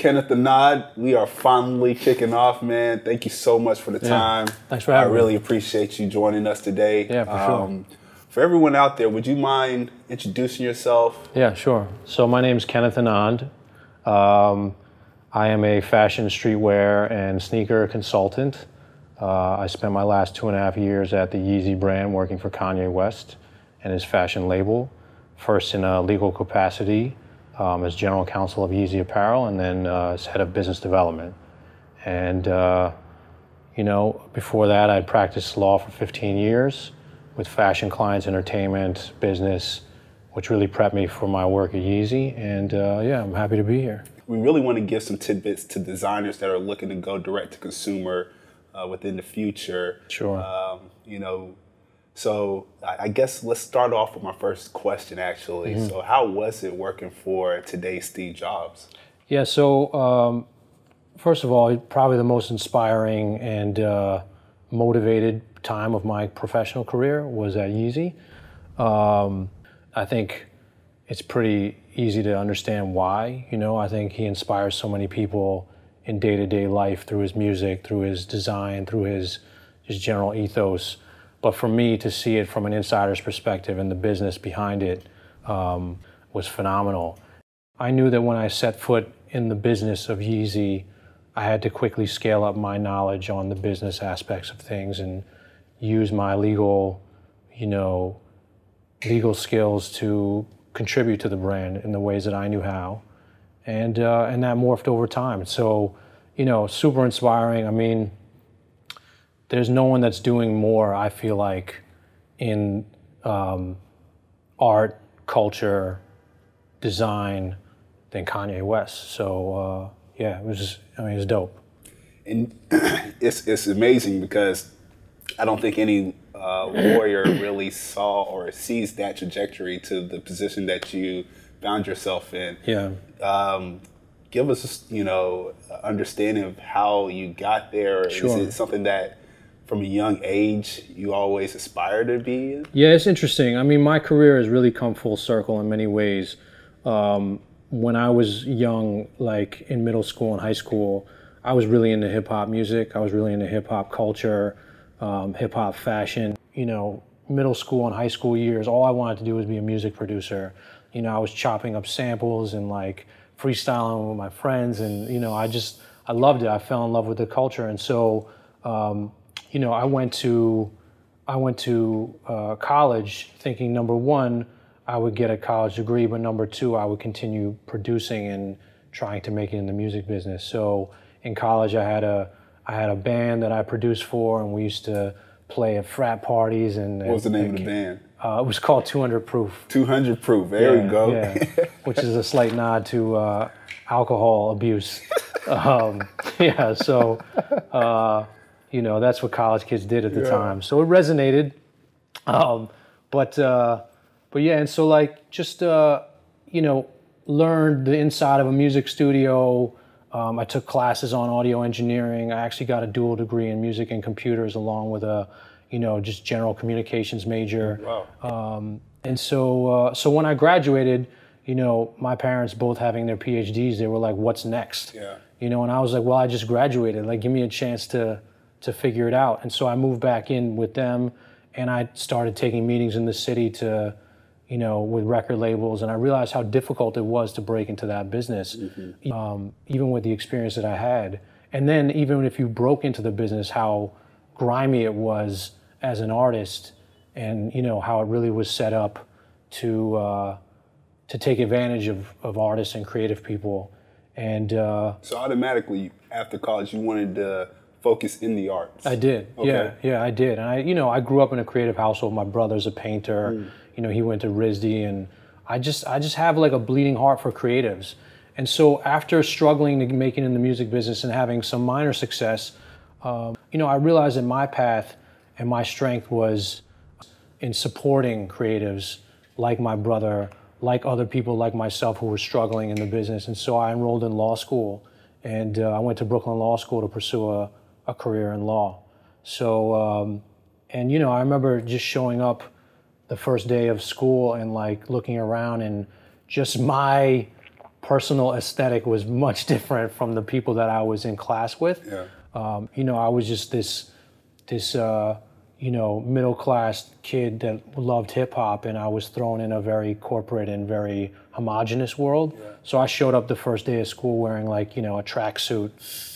Kenneth Anand. We are finally kicking off, man. Thank you so much for the Yeah. time. Thanks for having I me. really appreciate you joining us today. Um, Yeah, for sure. For everyone out there, would you mind introducing yourself? Yeah, sure. So my name is Kenneth Anand. Um, I am a fashion, streetwear, and sneaker consultant. Uh, I spent my last two and a half years at the Yeezy brand working for Kanye West and his fashion label. First in a legal capacity um, as general counsel of Yeezy Apparel, and then uh, as head of business development. And uh, you know, before that, I practiced law for 15 years with fashion clients, entertainment, business, which really prepped me for my work at Yeezy. And uh, yeah, I'm happy to be here. We really want to give some tidbits to designers that are looking to go direct to consumer uh, within the future. Sure. Um, you know, so I guess let's start off with my first question, actually. Mm-hmm. So, how was it working for today's Steve Jobs? Yeah, so um, first of all, probably the most inspiring and uh, motivated time of my professional career was at Yeezy. Um, I think it's pretty easy to understand why. You know, I think he inspires so many people in day to day life through his music, through his design, through his his general ethos. But for me to see it from an insider's perspective and the business behind it um, was phenomenal. I knew that when I set foot in the business of Yeezy, I had to quickly scale up my knowledge on the business aspects of things and use my legal, you know, legal skills to contribute to the brand in the ways that I knew how, and uh, and that morphed over time. So, you know, super inspiring. I mean, there's no one that's doing more. I feel like in um, art, culture, design than Kanye West. So uh, yeah, it was. I mean, it was dope. And it's it's amazing because I don't think any uh, warrior really saw or sees that trajectory to the position that you found yourself in. Yeah. Um, give us, you know, understanding of how you got there. Sure. Is it something that, from a young age, you always aspire to be? Yeah, it's interesting. I mean, my career has really come full circle in many ways. Um, when I was young, like in middle school and high school, I was really into hip hop music. I was really into hip hop culture, um, hip hop fashion. You know, middle school and high school years, all I wanted to do was be a music producer. You know, I was chopping up samples and like freestyling with my friends, and you know, I just I loved it. I fell in love with the culture, and so um, you know, I went to I went to uh, college thinking number one, I would get a college degree, but number two, I would continue producing and trying to make it in the music business. So in college, I had a I had a band that I produced for, and we used to play at frat parties. And What was the name of the band? Uh, it was called 200 Proof. 200 Proof. There Yeah, you go. Yeah, which is a slight nod to uh, alcohol abuse. um, yeah, so uh, you know that's what college kids did at the time. So it resonated. Um, but uh, but yeah, and so like just uh, you know learned the inside of a music studio. Um, I took classes on audio engineering. I actually got a dual degree in music and computers, along with a you know just general communications major. Wow. Um, and so, uh, so when I graduated, you know, my parents both having their PhDs, they were like, "What's next?" Yeah. You know, and I was like, "Well, I just graduated. Like, give me a chance to to figure it out." And so I moved back in with them, and I started taking meetings in the city to, you know, with record labels, and I realized how difficult it was to break into that business, um, even with the experience that I had. And then, even if you broke into the business, how grimy it was as an artist, and you know how it really was set up to uh, to take advantage of, of artists and creative people. And uh, So automatically, after college, you wanted to focus in the arts. I did. Okay. Yeah, yeah, I did. And I, you know, I grew up in a creative household. My brother's a painter. You know, he went to RISD, and I just, I just have like a bleeding heart for creatives. And so after struggling to make it in the music business and having some minor success, um, you know, I realized that my path and my strength was in supporting creatives like my brother, like other people like myself who were struggling in the business. And so I enrolled in law school and uh, I went to Brooklyn Law School to pursue a, a career in law. So, um, and you know, I remember just showing up the first day of school and like looking around and just my personal aesthetic was much different from the people that I was in class with. Yeah. Um, you know, I was just this, this, uh, you know, middle class kid that loved hip hop, and I was thrown in a very corporate and very homogenous world. So I showed up the first day of school wearing like, you know, a tracksuit,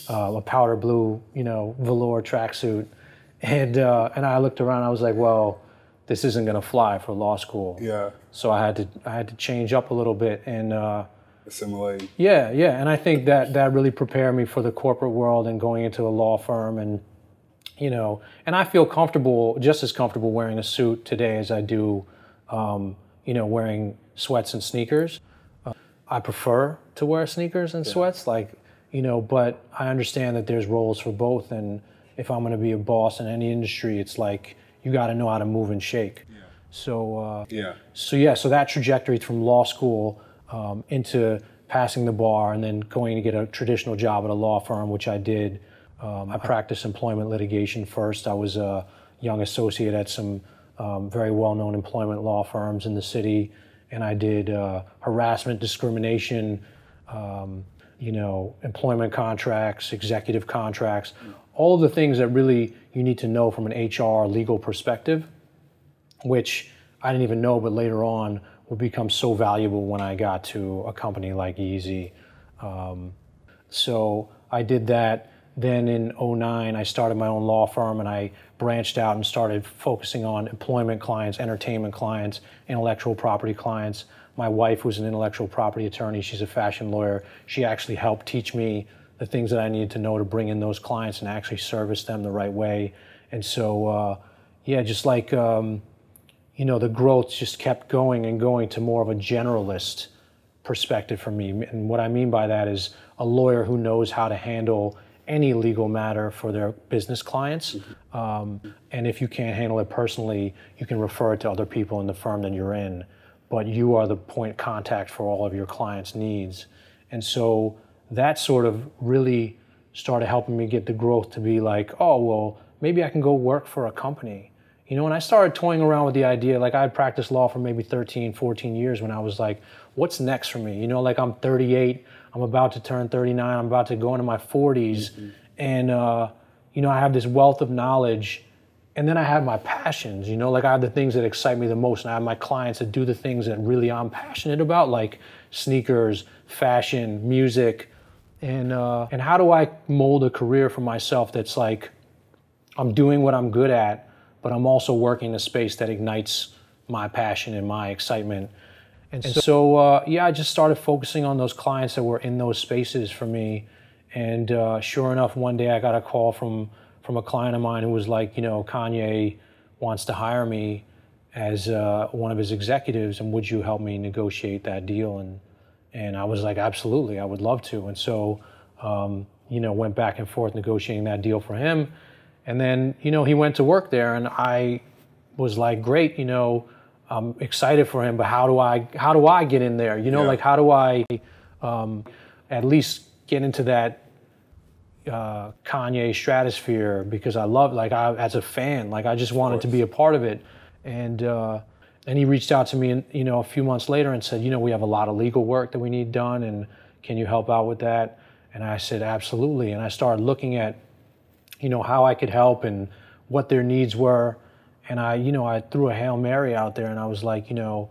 uh, a powder blue, you know, velour tracksuit, and uh, and I looked around. I was like, well, this isn't gonna fly for law school. Yeah. So I had to I had to change up a little bit and. Uh, Assimilate. yeah, yeah, and I think that that really prepared me for the corporate world and going into a law firm, and you know, and I feel comfortable, just as comfortable wearing a suit today as I do, um, you know, wearing sweats and sneakers. Uh, I prefer to wear sneakers and sweats, like you know, but I understand that there's roles for both, and if I'm going to be a boss in any industry, it's like you got to know how to move and shake. So. Uh, Yeah. so yeah, so that trajectory from law school um, into passing the bar and then going to get a traditional job at a law firm, which I did. Um, I practiced employment litigation first. I was a young associate at some um, very well-known employment law firms in the city, and I did uh, harassment, discrimination, um, you know, employment contracts, executive contracts, all of the things that really you need to know from an HR legal perspective which I didn't even know, but later on would become so valuable when I got to a company like Yeezy. Um, so I did that. Then in 09, I started my own law firm and I branched out and started focusing on employment clients, entertainment clients, intellectual property clients. My wife was an intellectual property attorney. She's a fashion lawyer. She actually helped teach me the things that I needed to know to bring in those clients and actually service them the right way. And so, uh, yeah, just like, um, you know, the growth just kept going and going to more of a generalist perspective for me. And what I mean by that is a lawyer who knows how to handle any legal matter for their business clients. Um, and if you can't handle it personally, you can refer it to other people in the firm that you're in. But you are the point contact for all of your clients' needs. And so that sort of really started helping me get the growth to be like, oh, well, maybe I can go work for a company. You know, and I started toying around with the idea, like I had practiced law for maybe 13, 14 years when I was like, what's next for me? You know, like I'm 38, I'm about to turn 39, I'm about to go into my 40s. And, uh, you know, I have this wealth of knowledge. And then I have my passions, you know, like I have the things that excite me the most. And I have my clients that do the things that really I'm passionate about, like sneakers, fashion, music. And, uh, and how do I mold a career for myself that's like, I'm doing what I'm good at, but I'm also working in a space that ignites my passion and my excitement. And so, uh, yeah, I just started focusing on those clients that were in those spaces for me. And uh, sure enough, one day I got a call from from a client of mine who was like, you know, Kanye wants to hire me as uh, one of his executives, and would you help me negotiate that deal? And and I was like, absolutely, I would love to. And so, um, you know, went back and forth negotiating that deal for him. And then, you know, he went to work there, and I was like, great, you know, I'm excited for him, but how do I how do I get in there? You know, Yeah. like how do I um, at least get into that uh, Kanye stratosphere because I love like I as a fan, like I just wanted to be a part of it. And uh, and he reached out to me, and you know, a few months later and said, you know, we have a lot of legal work that we need done, and can you help out with that? And I said, absolutely. And I started looking at you know, how I could help and what their needs were. And I, you know, I threw a Hail Mary out there and I was like, you know,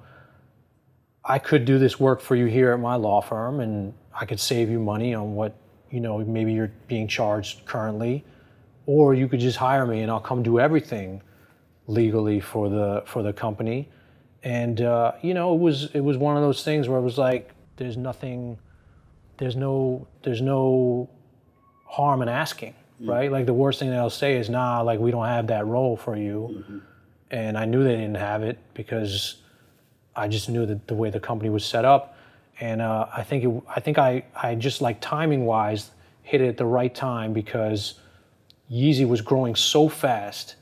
I could do this work for you here at my law firm and I could save you money on what, you know, maybe you're being charged currently. Or you could just hire me and I'll come do everything legally for the for the company. And uh, you know, it was it was one of those things where it was like there's nothing there's no there's no harm in asking, right? Like the worst thing they'll say is, "Nah, like we don't have that role for you." And I knew they didn't have it because I just knew that the way the company was set up, and uh, I think it, I think I I just like timing wise hit it at the right time because Yeezy was growing so fast.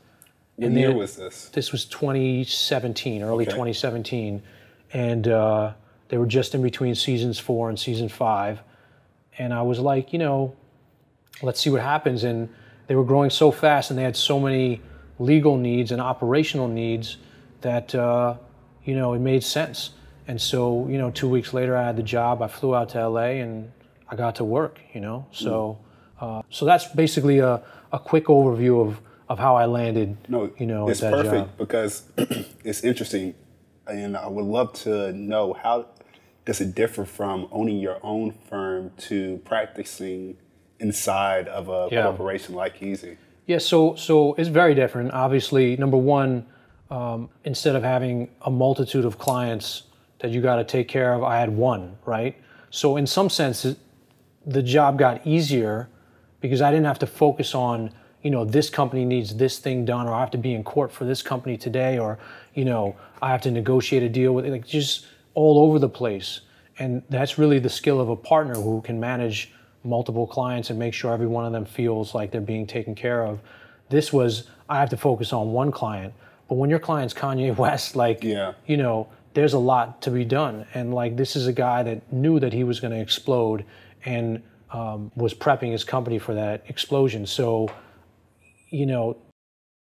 What And year then- was this? This was 2017, early Okay. 2017, and uh, they were just in between seasons four and season five, and I was like, you know, let's see what happens. And they were growing so fast, and they had so many legal needs and operational needs that uh, you know it made sense. And so, you know, two weeks later, I had the job. I flew out to LA and I got to work. You know, so uh, so that's basically a, a quick overview of of how I landed. No, you know, it's perfect job. because it's interesting, and I would love to know how does it differ from owning your own firm to practicing inside of a Yeah. corporation like Yeezy. Yeah, so so it's very different. Obviously, number one, um, instead of having a multitude of clients that you got to take care of, I had one, right? So in some sense, the job got easier because I didn't have to focus on, you know, this company needs this thing done, or I have to be in court for this company today, or, you know, I have to negotiate a deal with like just all over the place. And that's really the skill of a partner who can manage multiple clients and make sure every one of them feels like they're being taken care of. This was I have to focus on one client, but when your client's Kanye West, like Yeah. you know, there's a lot to be done. And like this is a guy that knew that he was going to explode and um, was prepping his company for that explosion. So, you know,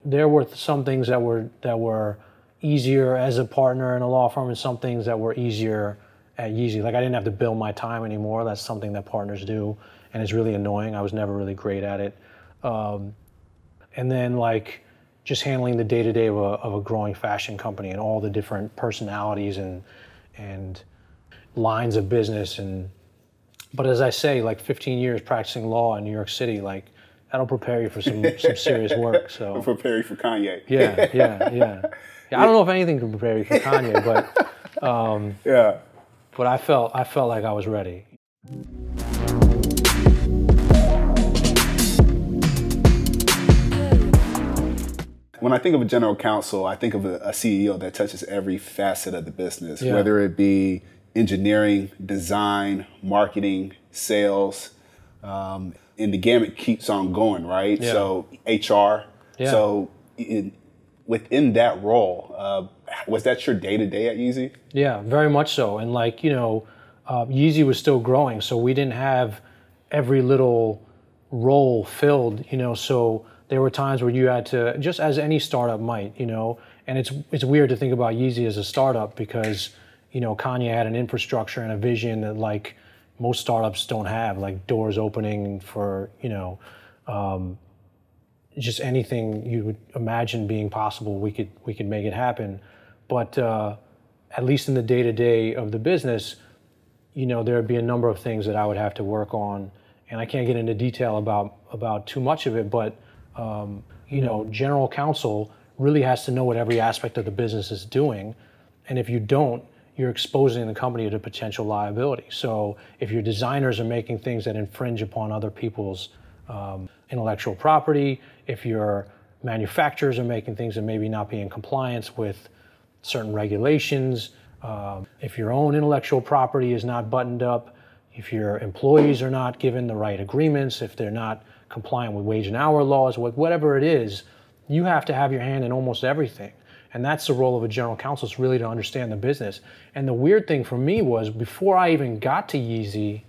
there were some things that were that were easier as a partner in a law firm, and some things that were easier at Yeezy. Like I didn't have to bill my time anymore. That's something that partners do, and it's really annoying. I was never really great at it. Um, and then like just handling the day to day of a growing fashion company and all the different personalities and and lines of business and but as I say, like 15 years practicing law in New York City, like that'll prepare you for some some serious work. So Prepare you for Kanye. yeah, yeah, yeah. Yeah, I don't know if anything can prepare you for Kanye, but yeah. But I felt I felt like I was ready. When I think of a general counsel, I think of a, a CEO that touches every facet of the business, Yeah. whether it be engineering, design, marketing, sales, um, and the gamut keeps on going, right? Yeah. So HR. Yeah. So in, within that role, uh, was that your day to day at Yeezy? Yeah, very much so. And like you know, uh, Yeezy was still growing, so we didn't have every little role filled. You know, so there were times where you had to, just as any startup might, you know. And it's it's weird to think about Yeezy as a startup because you know Kanye had an infrastructure and a vision that like most startups don't have, like doors opening for you know just anything you would imagine being possible, we could we could make it happen. But uh, at least in the day to day of the business, you know, there would be a number of things that I would have to work on, and I can't get into detail about about too much of it. But um, you know, general counsel really has to know what every aspect of the business is doing, and if you don't, you're exposing the company to potential liability. So if your designers are making things that infringe upon other people's um, intellectual property, if your manufacturers are making things that maybe not be in compliance with certain regulations, um, if your own intellectual property is not buttoned up, if your employees are not given the right agreements, if they're not compliant with wage and hour laws, whatever it is, you have to have your hand in almost everything. And that's the role of a general counsel is really to understand the business. And the weird thing for me was before I even got to Yeezy,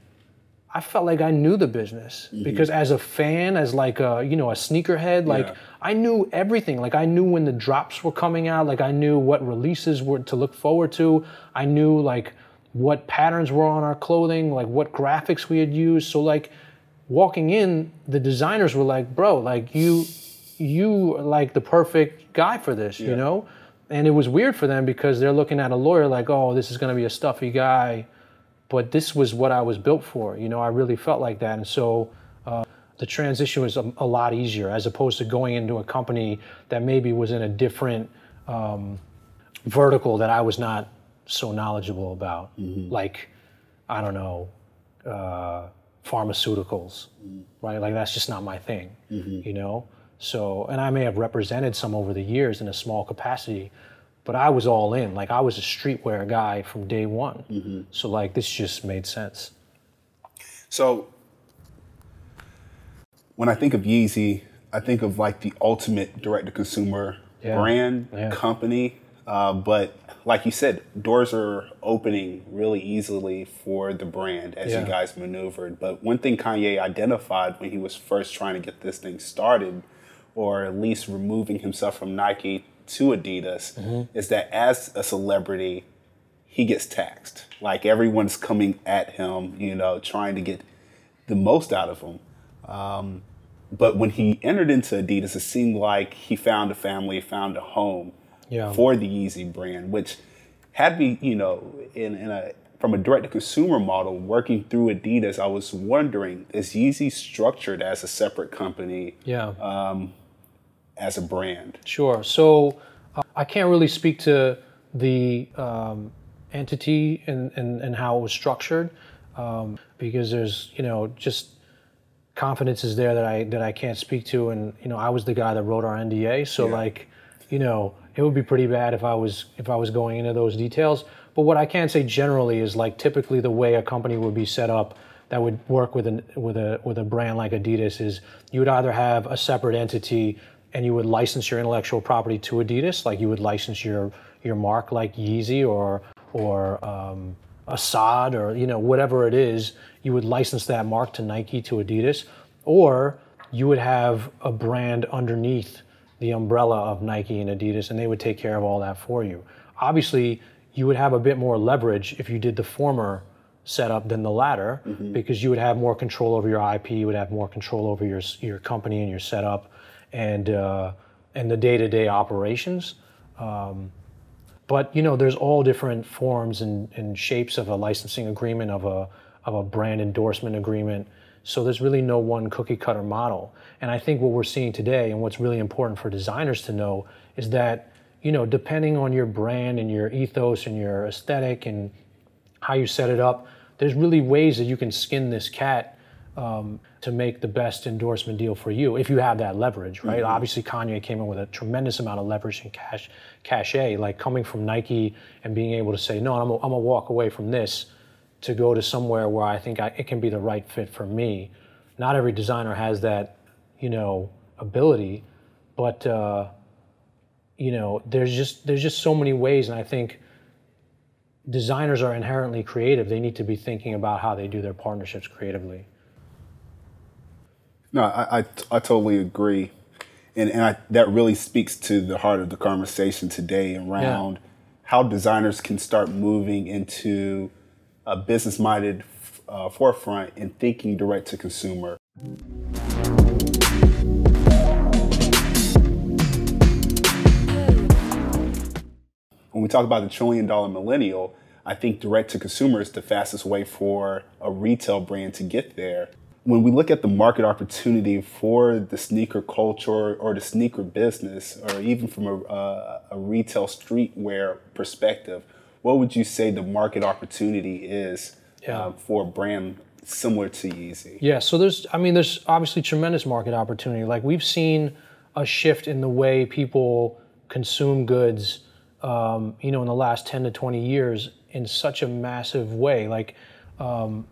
I felt like I knew the business mm-hmm. because as a fan, as like a you know a sneakerhead, like Yeah. I knew everything. Like I knew when the drops were coming out. Like I knew what releases were to look forward to. I knew like what patterns were on our clothing, like what graphics we had used. So like walking in, the designers were like, "Bro, like you, you are like the perfect guy for this," you know. And it was weird for them because they're looking at a lawyer like, "Oh, this is going to be a stuffy guy." But this was what I was built for. You know, I really felt like that, and so uh, the transition was a, a lot easier as opposed to going into a company that maybe was in a different um, vertical that I was not so knowledgeable about, like I don't know, uh, pharmaceuticals, right? Like that's just not my thing, you know. So, and I may have represented some over the years in a small capacity, but I was all in. Like I was a streetwear guy from day one. So like this just made sense. So when I think of Yeezy, I think of like the ultimate direct to consumer Yeah. brand Yeah. company. Uh, but like you said, doors are opening really easily for the brand as Yeah. you guys maneuvered. But one thing Kanye identified when he was first trying to get this thing started, or at least removing himself from Nike to Adidas, Mm-hmm. is that as a celebrity, he gets taxed. Like everyone's coming at him, you know, trying to get the most out of him. Um, but when he entered into Adidas, it seemed like he found a family, found a home Yeah. for the Yeezy brand, which had me, you know, in, in a from a direct to consumer model working through Adidas, I was wondering is Yeezy structured as a separate company Yeah. As a brand? Sure. So uh, I can't really speak to the um, entity and, and, and how it was structured um, because there's, you know, just confidence is there that I that I can't speak to, and you know, I was the guy that wrote our NDA, so Yeah. like, you know, it would be pretty bad if I was if I was going into those details. But what I can say generally is like typically the way a company would be set up that would work with an with a with a brand like Adidas is you would either have a separate entity and you would license your intellectual property to Adidas, like you would license your your mark like Yeezy or or um, Assad or you know whatever it is, you would license that mark to Nike to Adidas, or you would have a brand underneath the umbrella of Nike and Adidas, and they would take care of all that for you. Obviously, you would have a bit more leverage if you did the former setup than the latter, because you would have more control over your IP, you would have more control over your your company and your setup, and uh, and the day-to-day operations. But you know, there's all different forms and, and shapes of a licensing agreement, of a of a brand endorsement agreement. So there's really no one cookie cutter model. And I think what we're seeing today, and what's really important for designers to know, is that you know, depending on your brand and your ethos and your aesthetic and how you set it up, there's really ways that you can skin this cat um, to make the best endorsement deal for you if you have that leverage, right? Obviously, Kanye came in with a tremendous amount of leverage and cash, cachet, like coming from Nike and being able to say, no, I'm gonna, I'm gonna walk away from this to go to somewhere where I think I, it can be the right fit for me. Not every designer has that, you know, ability, but uh, you know, there's just there's just so many ways, and I think designers are inherently creative. They need to be thinking about how they do their partnerships creatively. No, I, I, I totally agree. And, and I, that really speaks to the heart of the conversation today around how designers can start moving into a business minded uh, forefront in thinking direct to consumer. When we talk about the trillion dollar millennial, I think direct to consumer is the fastest way for a retail brand to get there. When we look at the market opportunity for the sneaker culture or the sneaker business, or even from a, uh, a retail streetwear perspective, what would you say the market opportunity is Yeah. uh, for a brand similar to Yeezy? Yeah, so there's, I mean, there's obviously tremendous market opportunity. Like we've seen a shift in the way people consume goods, um, you know, in the last 10 to 20 years in such a massive way. Like um,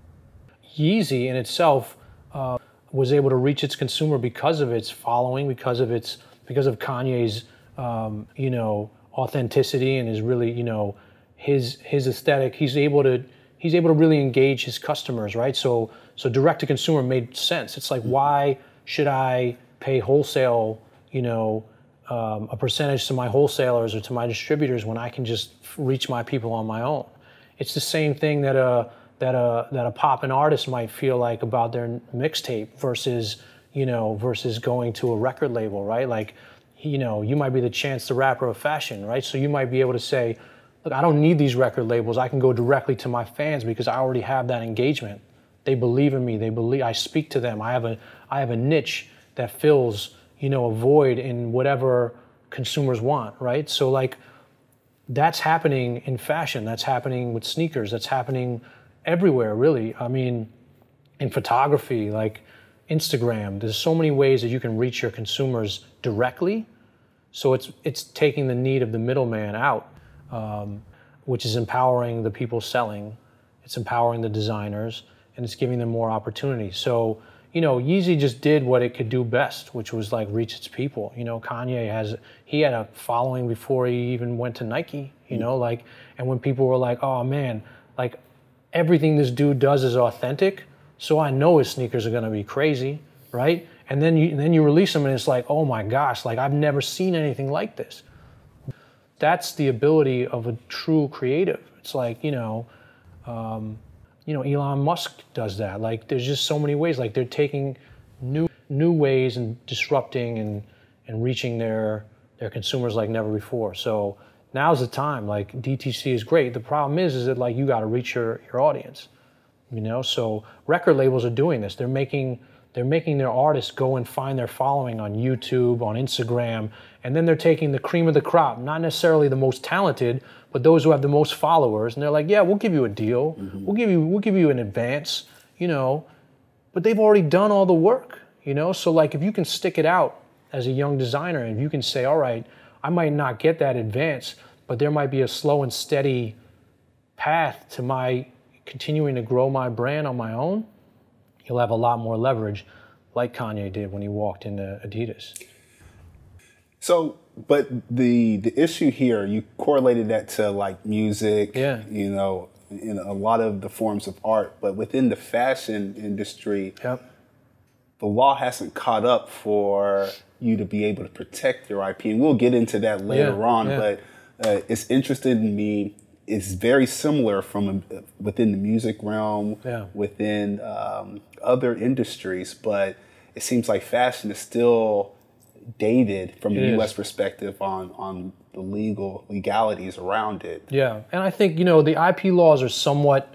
Yeezy in itself uh, was able to reach its consumer because of its following, because of its, because of Kanye's, um, you know, authenticity and his really, you know, his his aesthetic. He's able to he's able to really engage his customers, right? So so direct to consumer made sense. It's like why should I pay wholesale, you know, um, a percentage to my wholesalers or to my distributors when I can just reach my people on my own? It's the same thing that a that a that a pop and artist might feel like about their mixtape versus you know versus going to a record label, right? Like you know you might be the Chance the Rapper of fashion, right? So you might be able to say, look, I don't need these record labels. I can go directly to my fans because I already have that engagement. They believe in me. They believe I speak to them. I have a I have a niche that fills you know a void in whatever consumers want, right? So like that's happening in fashion. That's happening with sneakers. That's happening everywhere, really. I mean, in photography, like Instagram, there's so many ways that you can reach your consumers directly. So it's it's taking the need of the middleman out, um, which is empowering the people selling. It's empowering the designers, and it's giving them more opportunity. So you know, Yeezy just did what it could do best, which was like reach its people. You know, Kanye has he had a following before he even went to Nike. You know, like, and when people were like, "Oh man, like everything this dude does is authentic," so I know his sneakers are gonna be crazy, right? And then you and then you release them, and it's like, "Oh my gosh, like I've never seen anything like this." That's the ability of a true creative It's like you know, um, you know, Elon Musk does that. Like there's just so many ways. Like they're taking new new ways and disrupting and and reaching their their consumers like never before. So now's the time. Like DTC is great. The problem is, is that like you got to reach your your audience. You know, so record labels are doing this. They're making they're making their artists go and find their following on YouTube, on Instagram, and then they're taking the cream of the crop, not necessarily the most talented, but those who have the most followers, and they're like, "Yeah, we'll give you a deal. Mm-hmm. We'll give you we'll give you an advance." You know, but they've already done all the work. You know, so like if you can stick it out as a young designer, and you can say, "All right, I might not get that advance, but there might be a slow and steady path to my continuing to grow my brand on my own." he'll have a lot more leverage, like Kanye did when he walked into Adidas. So, but the the issue here, you correlated that to like music, yeah. you know, in a lot of the forms of art, but within the fashion industry, yep. The law hasn't caught up for you to be able to protect your IP, and we'll get into that later yeah, on. Yeah. But uh, it's interested in me It's very similar from within the music realm, yeah. within um, other industries, but it seems like fashion is still dated from It the is. U.S. perspective on on the legal legalities around it. Yeah, and I think you know the IP laws are somewhat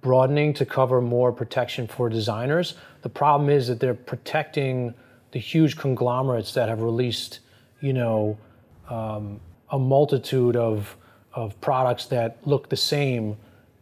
broadening to cover more protection for designers. The problem is that they're protecting the huge conglomerates that have released, you know, um, a multitude of of products that look the same.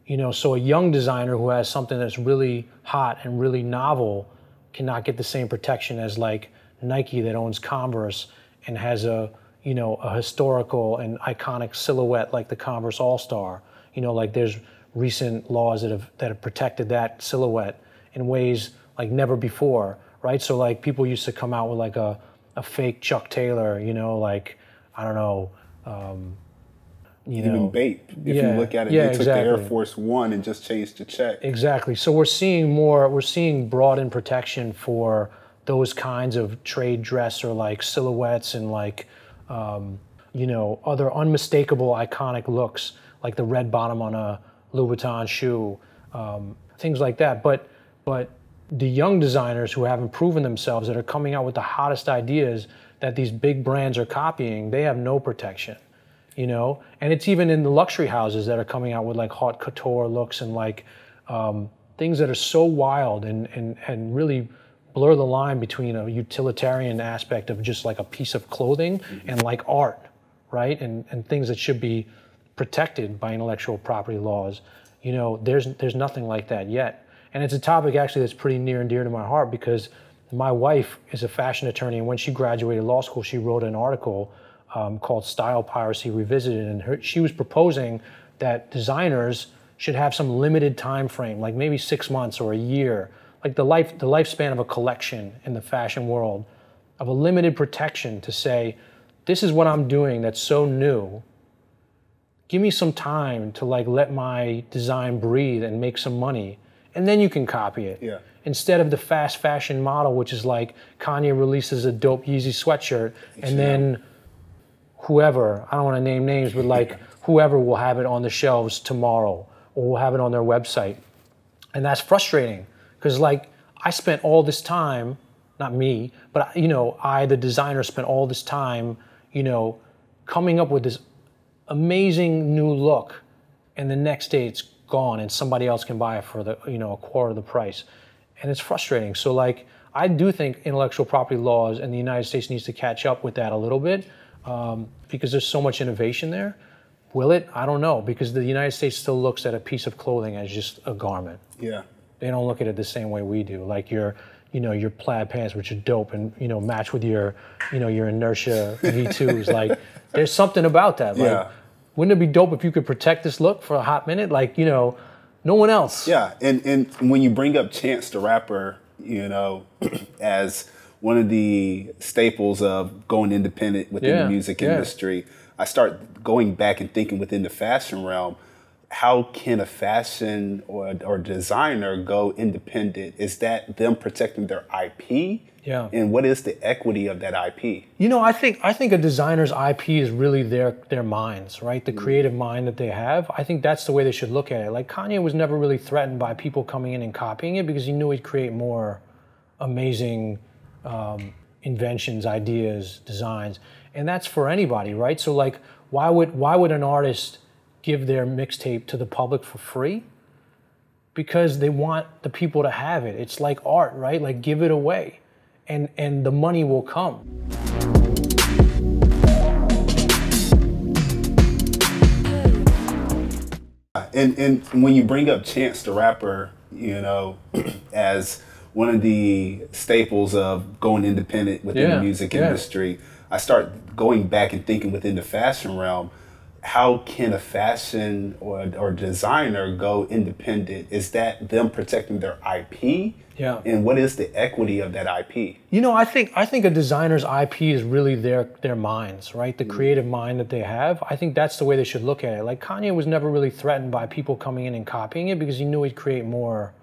You know, so a young designer who has something that's really hot and really novel cannot get the same protection as like Nike that owns Converse and has a you know a historical and iconic silhouette like the Converse All Star. You know, like there's recent laws that have that have protected that silhouette in ways like never before, right? So like people used to come out with like a a fake Chuck Taylor, you know, like I don't know. Um, you Even know, Bape, if yeah, you look at it, yeah, they took the Air. Force One and just changed the check. Exactly. So we're seeing more, we're seeing broadened protection for those kinds of trade dress or like silhouettes and like, um, you know, other unmistakable iconic looks, like the red bottom on a Louboutin shoe, um, things like that. But, but the young designers who haven't proven themselves that are coming out with the hottest ideas that these big brands are copying, they have no protection you know and it's even in the luxury houses that are coming out with like hot couture looks and like um, things that are so wild and, and, and really blur the line between a utilitarian aspect of just like a piece of clothing and like art right and, and things that should be protected by intellectual property laws you know there's there's nothing like that yet and it's a topic actually that's pretty near and dear to my heart because my wife is a fashion attorney and when she graduated law school she wrote an article um, called Style Piracy Revisited, and her, she was proposing that designers should have some limited time frame, like maybe six months or a year, like the life the lifespan of a collection in the fashion world, of a limited protection to say, this is what I'm doing that's so new. Give me some time to like let my design breathe and make some money, and then you can copy it Yeah. instead of the fast fashion model, which is like Kanye releases a dope Yeezy sweatshirt and then whoever, I don't want to name names, but like whoever will have it on the shelves tomorrow or will have it on their website. And that's frustrating because like I spent all this time, not me, but you know, I, the designer, spent all this time, you know, coming up with this amazing new look and the next day it's gone and somebody else can buy it for the you know a quarter of the price. And it's frustrating. So like i do think intellectual property laws in the united states needs to catch up with that a little bit um, because there's so much innovation there. Will it? I don't know because the united states still looks at a piece of clothing as just a garment. Yeah. they don't look at it the same way we do like your you know your plaid pants which are dope and you know match with your you know your inertia v2s like there's something about that. Like Yeah. Wouldn't it be dope if you could protect this look for a hot minute like you know no one else Yeah, and and when you bring up Chance the Rapper, you know, as one of the staples of going independent within Yeah, the music yeah. industry, I start going back and thinking within the fashion realm. How can a fashion or, or designer go independent? Is that them protecting their IP? Yeah. And what is the equity of that IP? You know, I think I think a designer's IP is really their their minds, right? The creative mind that they have. I think that's the way they should look at it. Like Kanye was never really threatened by people coming in and copying it because he knew he'd create more amazing um, inventions, ideas, designs, and that's for anybody, right? So like, why would why would an artist give their mixtape to the public for free? Because they want the people to have it. It's like art, right? Like give it away, and and the money will come. And and when you bring up Chance the Rapper, you know, as one of the staples of going independent within Yeah, the music yeah. industry, I start going back and thinking within the fashion realm. How can a fashion or, or designer go independent? Is that them protecting their IP? Yeah. And what is the equity of that IP? You know, I think I think a designer's IP is really their their minds, right? The creative mind that they have. I think that's the way they should look at it. Like Kanye was never really threatened by people coming in and copying it because he knew he'd create more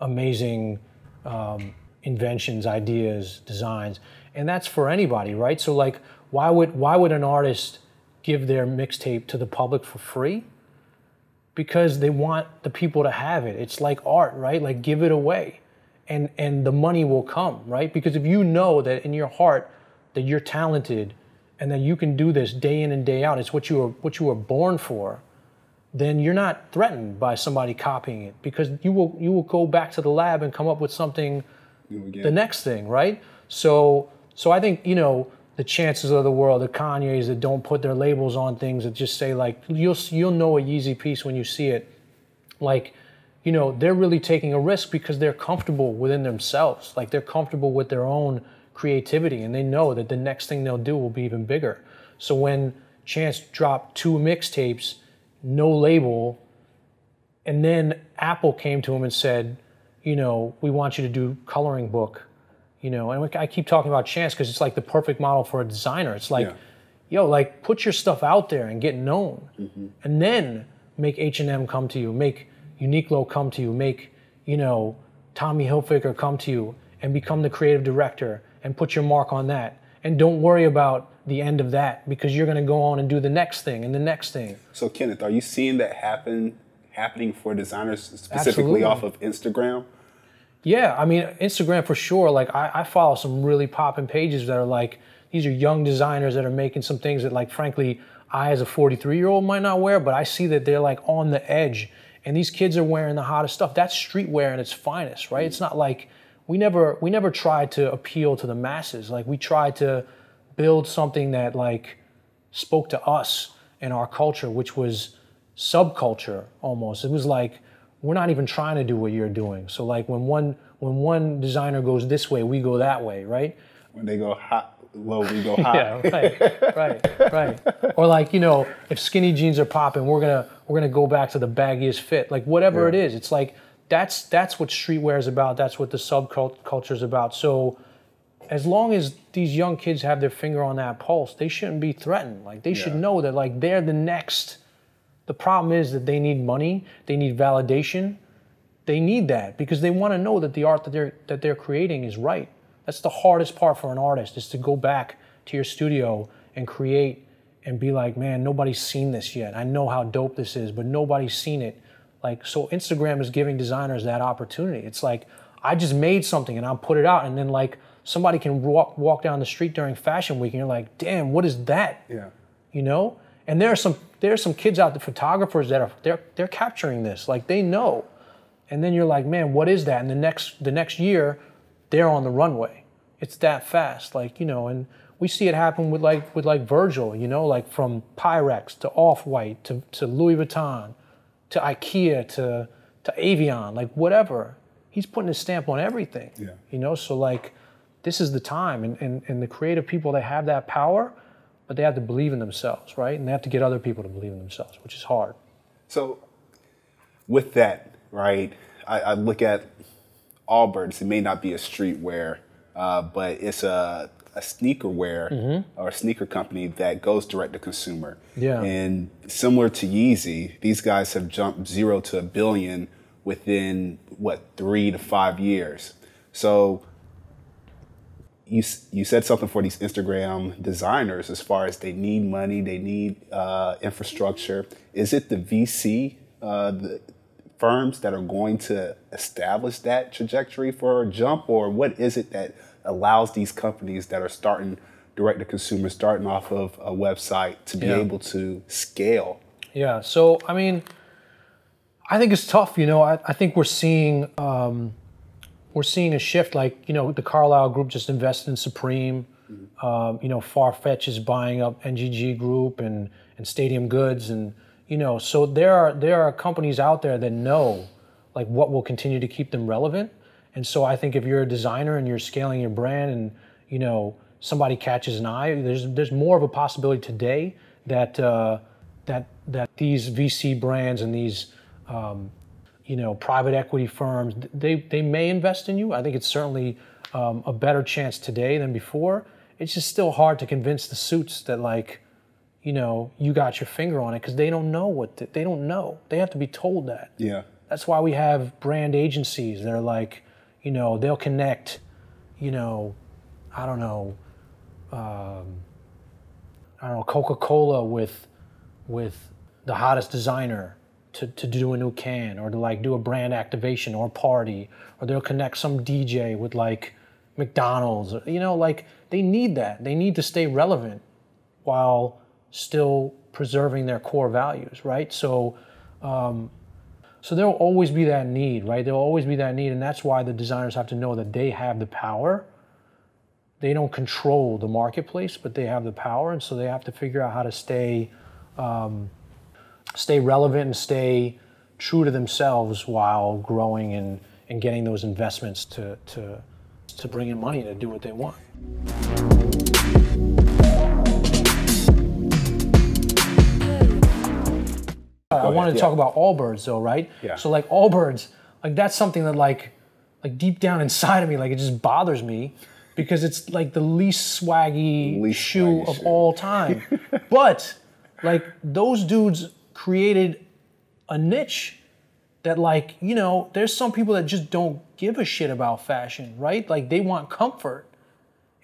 amazing um, inventions, ideas, designs, and that's for anybody, right? So like, why would why would an artist give their mixtape to the public for free? Because they want the people to have it. It's like art, right? Like give it away and and the money will come right because if you know that in your heart that you're talented and that you can do this day in and day out it's what you were what you were born for then you're not threatened by somebody copying it because you will you will go back to the lab and come up with something the next thing right so so i think you know the chances of the world the kanyes that don't put their labels on things that just say like you'll you'll know a yeezy piece when you see it. Like you know they're really taking a risk because they're comfortable within themselves. Like they're comfortable with their own creativity and they know that the next thing they'll do will be even bigger. So when chance dropped two mixtapes no label and then apple came to him and said you know we want you to do coloring book you know and i keep talking about chance because it's like the perfect model for a designer it's like Yeah. yo like put your stuff out there and get known mm-hmm. and then make h&m come to you make uniqlo come to you make you know tommy hilfiger come to you and become the creative director and put your mark on that and don't worry about the end of that because you're going to go on and do the next thing and the next thing So Kenneth, are you seeing that happen happening for designers specifically Absolutely. off of Instagram? Yeah, I mean Instagram for sure. Like I, I follow some really popping pages that are like these are young designers that are making some things that like frankly I as a 43 year old might not wear, but I see that they're like on the edge. And these kids are wearing the hottest stuff. That's streetwear at its finest, right? It's not like we never we never tried to appeal to the masses. Like we tried to build something that like spoke to us and our culture, which was subculture almost. It was like we're not even trying to do what you're doing. So like when one when one designer goes this way, we go that way, right? When they go hot, low, we go high. Yeah, right, right, right. Or like you know, if skinny jeans are popping, we're gonna we're gonna go back to the baggiest fit. Like whatever it is, it's like that's that's what streetwear is about. That's what the subculture is about. So as long as these young kids have their finger on that pulse, they shouldn't be threatened. Like they should know that like they're the next. The problem is that they need money, they need validation, they need that because they want to know that the art that they're that they're creating is right. That's the hardest part for an artist is to go back to your studio and create and be like, man, nobody's seen this yet. I know how dope this is, but nobody's seen it. Like so Instagram is giving designers that opportunity. It's like I just made something and I'll put it out and then like somebody can walk walk down the street during fashion week and you're like, damn, what is that? Yeah. you know and there are some there are some kids out there photographers that are they're they're capturing this. Like they know. And then you're like man what is that? And the next the next year they're on the runway. It's that fast like you know and we see it happen with like with like virgil you know like from pyrex to off-white to, to louis vuitton to ikea to to evian like whatever. He's putting his stamp on everything Yeah. you know? So like this is the time. And, and, and the creative people that have that power but they have to believe in themselves right and they have to get other people to believe in themselves which is hard So, with that, right, I, I look at Allbirds. It may not be a streetwear uh, but it's a, a sneaker wear or a sneaker company that goes direct to consumer. Yeah. And similar to Yeezy, these guys have jumped zero to a billion within what three to five years. So you you said something for these Instagram designers as far as they need money, they need uh, infrastructure. Is it the VC uh, the firms that are going to establish that trajectory for a jump, or what is it that allows these companies that are starting direct to consumer, starting off of a website, to be Yeah. able to scale? Yeah. So I mean, I think it's tough. You know, I, I think we're seeing um, we're seeing a shift. Like you know, the Carlyle Group just invested in Supreme. Um, you know, Farfetch is buying up NGG Group and and Stadium Goods, and you know, so there are there are companies out there that know like what will continue to keep them relevant. And so I think if you're a designer and you're scaling your brand, and you know somebody catches an eye, there's there's more of a possibility today that uh, that that these VC brands and these um, you know private equity firms they they may invest in you. I think it's certainly um, a better chance today than before. It's just still hard to convince the suits that like you know you got your finger on it because they don't know what the, they don't know. They have to be told that. Yeah. That's why we have brand agencies. They're like, you know, they'll connect, you know, I don't know, um, I don't know, Coca-Cola with with the hottest designer to, to do a new can or to like do a brand activation or party or they'll connect some DJ with like McDonald's or, you know like they need that. They need to stay relevant while still preserving their core values right? So um, so there'll always be that need right? There'll always be that need and that's why the designers have to know that they have the power. They don't control the marketplace but they have the power and so they have to figure out how to stay um, stay relevant and stay true to themselves while growing and, and getting those investments to, to, to bring in money to do what they want. I wanted to yeah. talk about Allbirds though, right? Yeah. So like Allbirds, like that's something that like like deep down inside of me, like it just bothers me because it's like the least swaggy Least shoe swaggy of shoe. all time. but like those dudes created a niche that like, you know, there's some people that just don't give a shit about fashion, right? Like they want comfort.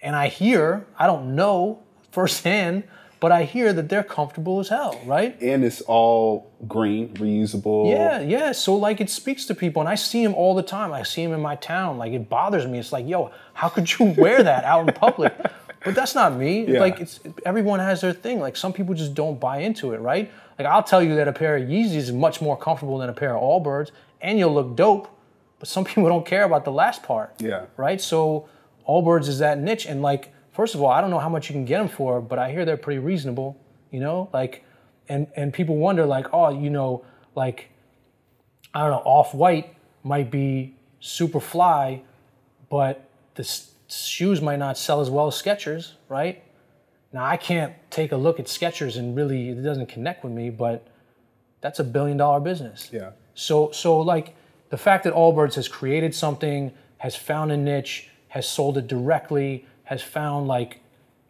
And I hear, I don't know firsthand, but I hear that they're comfortable as hell, right? And it's all green, reusable. Yeah, yeah. So like it speaks to people, and I see them all the time. I see them in my town. Like it bothers me. It's like, yo, how could you wear that out in public? But that's not me. Yeah. Like it's everyone has their thing. Like some people just don't buy into it, right? Like I'll tell you that a pair of Yeezys is much more comfortable than a pair of Allbirds, and you'll look dope. But some people don't care about the last part. Yeah. Right. So Allbirds is that niche, and like first of all, I don't know how much you can get them for, but I hear they're pretty reasonable. You know, like, and and people wonder like, oh, you know, like I don't know, off white might be super fly, but the s- shoes might not sell as well as Skechers, right? Now I can't take a look at Skechers and really it doesn't connect with me, but that's a billion dollar business. Yeah. So so like the fact that Allbirds has created something, has found a niche, has sold it directly, has found like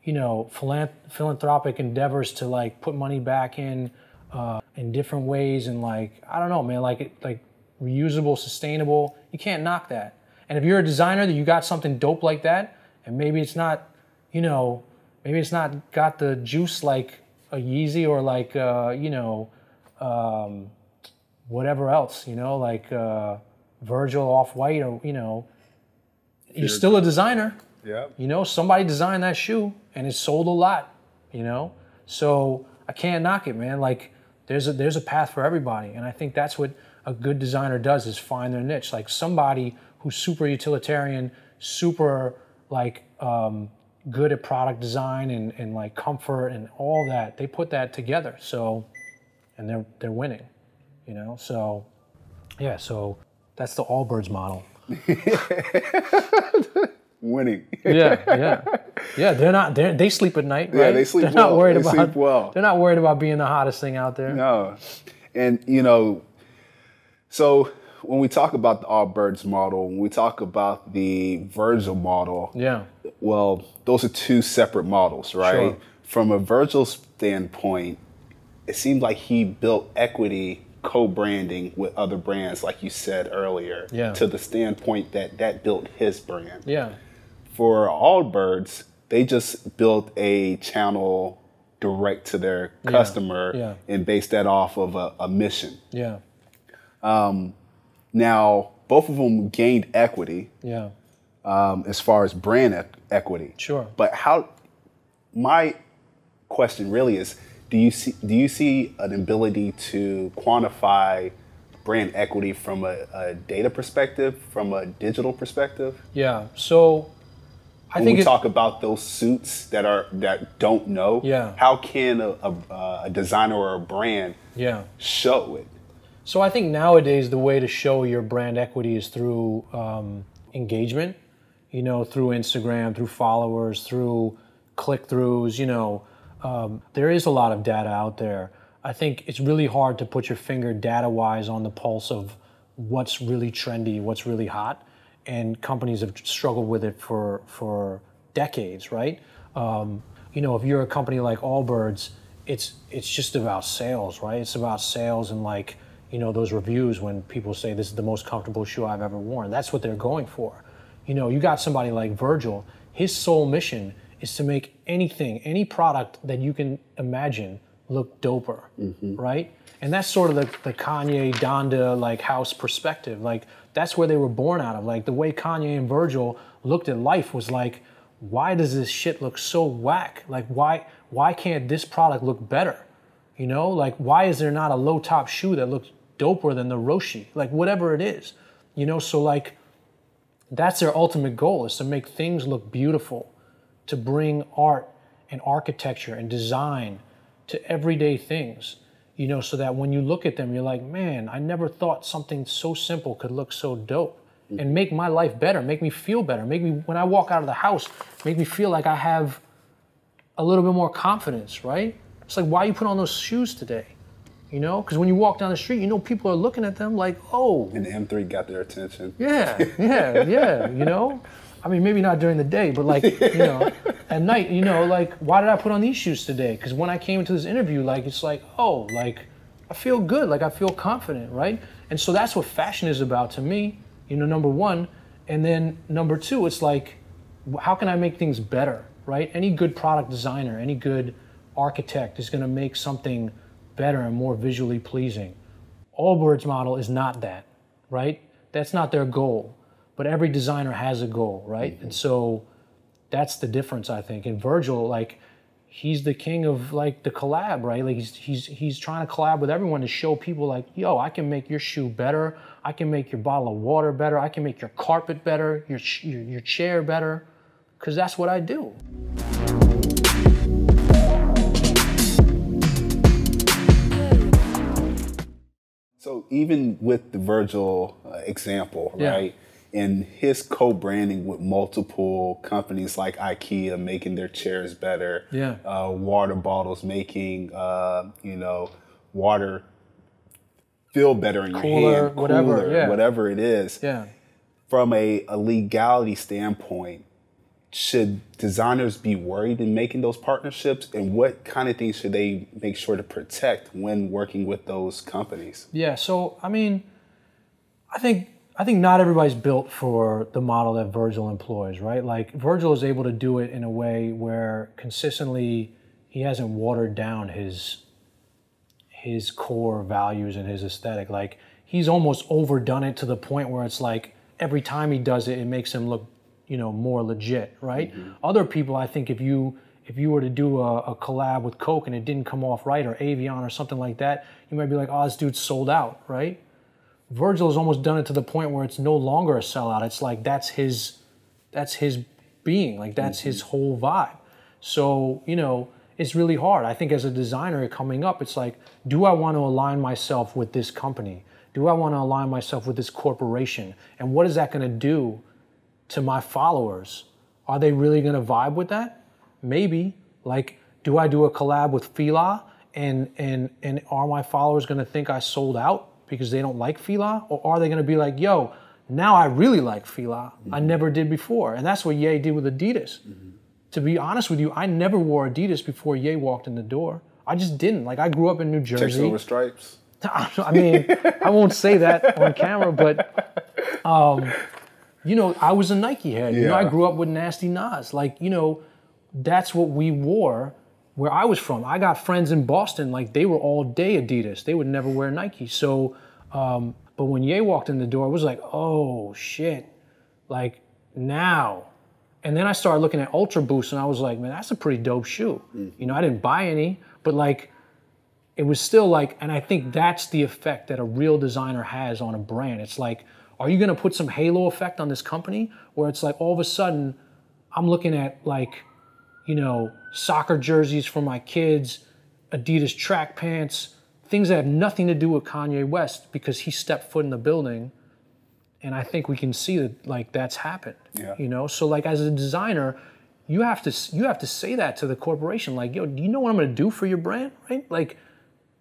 you know philanth- philanthropic endeavors to like put money back in uh, in different ways and like I don't know, man, like it, like reusable, sustainable. You can't knock that. And if you're a designer that you got something dope like that, and maybe it's not, you know, maybe it's not got the juice like a Yeezy or like uh, you know, um, whatever else, you know, like uh, Virgil off white or you know, you're still a designer. Yeah. You know, somebody designed that shoe and it sold a lot, you know? So I can't knock it, man. Like there's a there's a path for everybody. And I think that's what a good designer does is find their niche. Like somebody who's super utilitarian, super like um, good at product design and, and like comfort and all that, they put that together. So and they're they're winning. You know? So yeah, so that's the Allbirds model. Winning. Yeah, yeah, yeah. They're not. They they sleep at night, right? Yeah, they sleep They're not well. worried They about. sleep well. They're not worried about being the hottest thing out there. No. And you know, so when we talk about the Allbirds model, when we talk about the Virgil model, Yeah. well, those are two separate models, right? Sure. From a Virgil standpoint, it seemed like he built equity co-branding with other brands, like you said earlier, Yeah. to the standpoint that that built his brand. Yeah. For Allbirds, they just built a channel direct to their customer Yeah. and based that off of a, a mission. Yeah. Um, Now, both of them gained equity Yeah. um, as far as brand e- equity. Sure. But how? My question really is: Do you see do you see an ability to quantify brand equity from a, a data perspective, from a digital perspective? Yeah. So I When think we it, talk about those suits that are that don't know, Yeah. how can a, a, a designer or a brand yeah. show it? So I think nowadays the way to show your brand equity is through um, engagement, you know, through Instagram, through followers, through click throughs. You know, um, there is a lot of data out there. I think it's really hard to put your finger data wise on the pulse of what's really trendy, what's really hot, and companies have struggled with it for for decades, right? Um, you know, if you're a company like Allbirds, it's it's just about sales, right? It's about sales and like you know those reviews when people say this is the most comfortable shoe I've ever worn. That's what they're going for. You know, you got somebody like Virgil. His sole mission is to make anything, any product that you can imagine look doper, mm-hmm. right? And that's sort of the, the Kanye Donda like house perspective. Like that's where they were born out of. Like the way Kanye and Virgil looked at life was like, why does this shit look so whack? Like why why can't this product look better? You know, like why is there not a low top shoe that looks doper than the Roshe? Like whatever it is. You know, so like that's their ultimate goal is to make things look beautiful, to bring art and architecture and design to everyday things. You know, so that when you look at them, you're like, man, I never thought something so simple could look so dope mm-hmm. and make my life better, make me feel better, make me, when I walk out of the house, make me feel like I have a little bit more confidence, right? It's like, why are you put on those shoes today? You know, because when you walk down the street, you know people are looking at them like, oh, And the M3 got their attention. yeah, yeah, yeah. You know, I mean, maybe not during the day, but like, you know, at night, you know, like, why did I put on these shoes today? Because when I came into this interview, like, it's like, oh, like, I feel good, like, I feel confident, right? And so that's what fashion is about to me, you know, number one. And then number two, it's like, how can I make things better, right? Any good product designer, any good architect is going to make something better and more visually pleasing. Allbirds model is not that, right? That's not their goal. But every designer has a goal, right? Mm-hmm. And so that's the difference, I think. And Virgil, like, he's the king of like the collab, right? Like he's he's he's trying to collab with everyone to show people like, yo, I can make your shoe better. I can make your bottle of water better. I can make your carpet better, your your, your chair better, because that's what I do. So even with the Virgil uh, example, Yeah. right, and his co-branding with multiple companies like IKEA making their chairs better, Yeah. uh, water bottles making, uh, you know, water feel better in your hand, Cooler, whatever, yeah. whatever it is. Yeah. From a, a legality standpoint, should designers be worried in making those partnerships, and what kind of things should they make sure to protect when working with those companies? Yeah, so I mean, I think I think not everybody's built for the model that Virgil employs, right? Like Virgil is able to do it in a way where consistently he hasn't watered down his his core values and his aesthetic. Like he's almost overdone it to the point where it's like every time he does it, it makes him look, you know, more legit, right? Mm-hmm. Other people, I think, if you if you were to do a, a collab with Coke and it didn't come off right, or evian or something like that, you might be like, oh, this dude's sold out, right? Virgil has almost done it to the point where it's no longer a sellout. It's like that's his that's his being, like that's mm-hmm. his whole vibe. So, you know, it's really hard. I think as a designer coming up, it's like, do I want to align myself with this company? Do I want to align myself with this corporation? And what is that going to do to my followers? Are they really going to vibe with that? Maybe. Like, do I do a collab with Fila and and and are my followers going to think I sold out? because they don't like Fila, or are they going to be like, yo, now I really like Fila. I never did before, and that's what Ye did with Adidas. To be honest with you, I never wore Adidas before Ye walked in the door. I just didn't. Like I grew up in New Checks Jersey. over stripes. I mean, I won't say that on camera, but um, you know, I was a Nike head. You know, I grew up with Nasty Nas. Like, you know, that's what we wore where I was from. I got friends in Boston, like they were all day Adidas. They would never wear Nike. So, um, but when Ye walked in the door, it was like, oh shit, like now. And then I started looking at Ultra Boost, and I was like, man, that's a pretty dope shoe. You know, I didn't buy any, but like it was still like, and I think that's the effect that a real designer has on a brand. It's like, are you gonna put some halo effect on this company? Where it's like all of a sudden, I'm looking at like, you know, soccer jerseys for my kids, Adidas track pants, things that have nothing to do with Kanye West because he stepped foot in the building. And I think we can see that like that's happened. Yeah. You know, so like as a designer, you have to you have to say that to the corporation, like, yo, do you know what I'm gonna do for your brand, right? Like,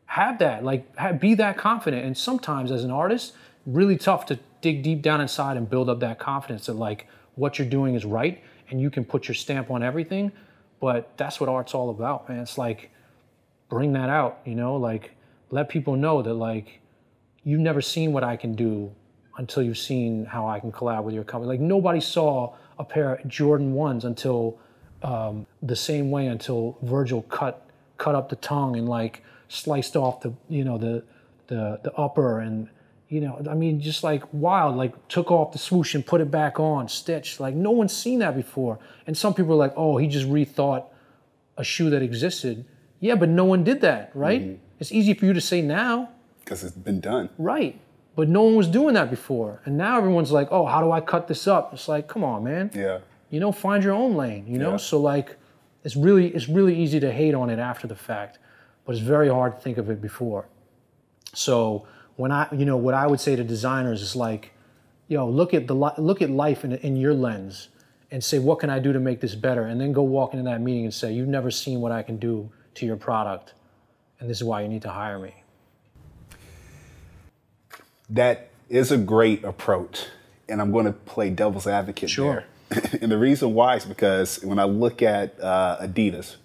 have that like have, be that confident and sometimes as an artist really tough to dig deep down inside and build up that confidence that like what you're doing is right and you can put your stamp on everything. But that's what art's all about man. It's like bring that out you know? Like let people know that like you've never seen what i can do until you've seen how i can collab with your company. Like nobody saw a pair of jordan 1s until um, the same way until virgil cut cut up the tongue and like sliced off the you know the the the upper and you know I mean just like wild like took off the swoosh and put it back on stitched. Like no one's seen that before. And some people are like oh he just rethought a shoe that existed. Yeah but no one did that right? Mm-hmm. It's easy for you to say now. Because it's been done. right. But no one was doing that before. And now everyone's like oh how do I cut this up? It's like come on man. Yeah. you know find your own lane you know? Yeah. so like it's really it's really easy to hate on it after the fact but it's very hard to think of it before. So when i you know what i would say to designers is like yo look at the look at life in, in your lens and say what can i do to make this better and then go walk into that meeting and say you've never seen what i can do to your product and this is why you need to hire me That is a great approach. And I'm going to play devil's advocate Sure. there. and the reason why is because when I look at uh, Adidas,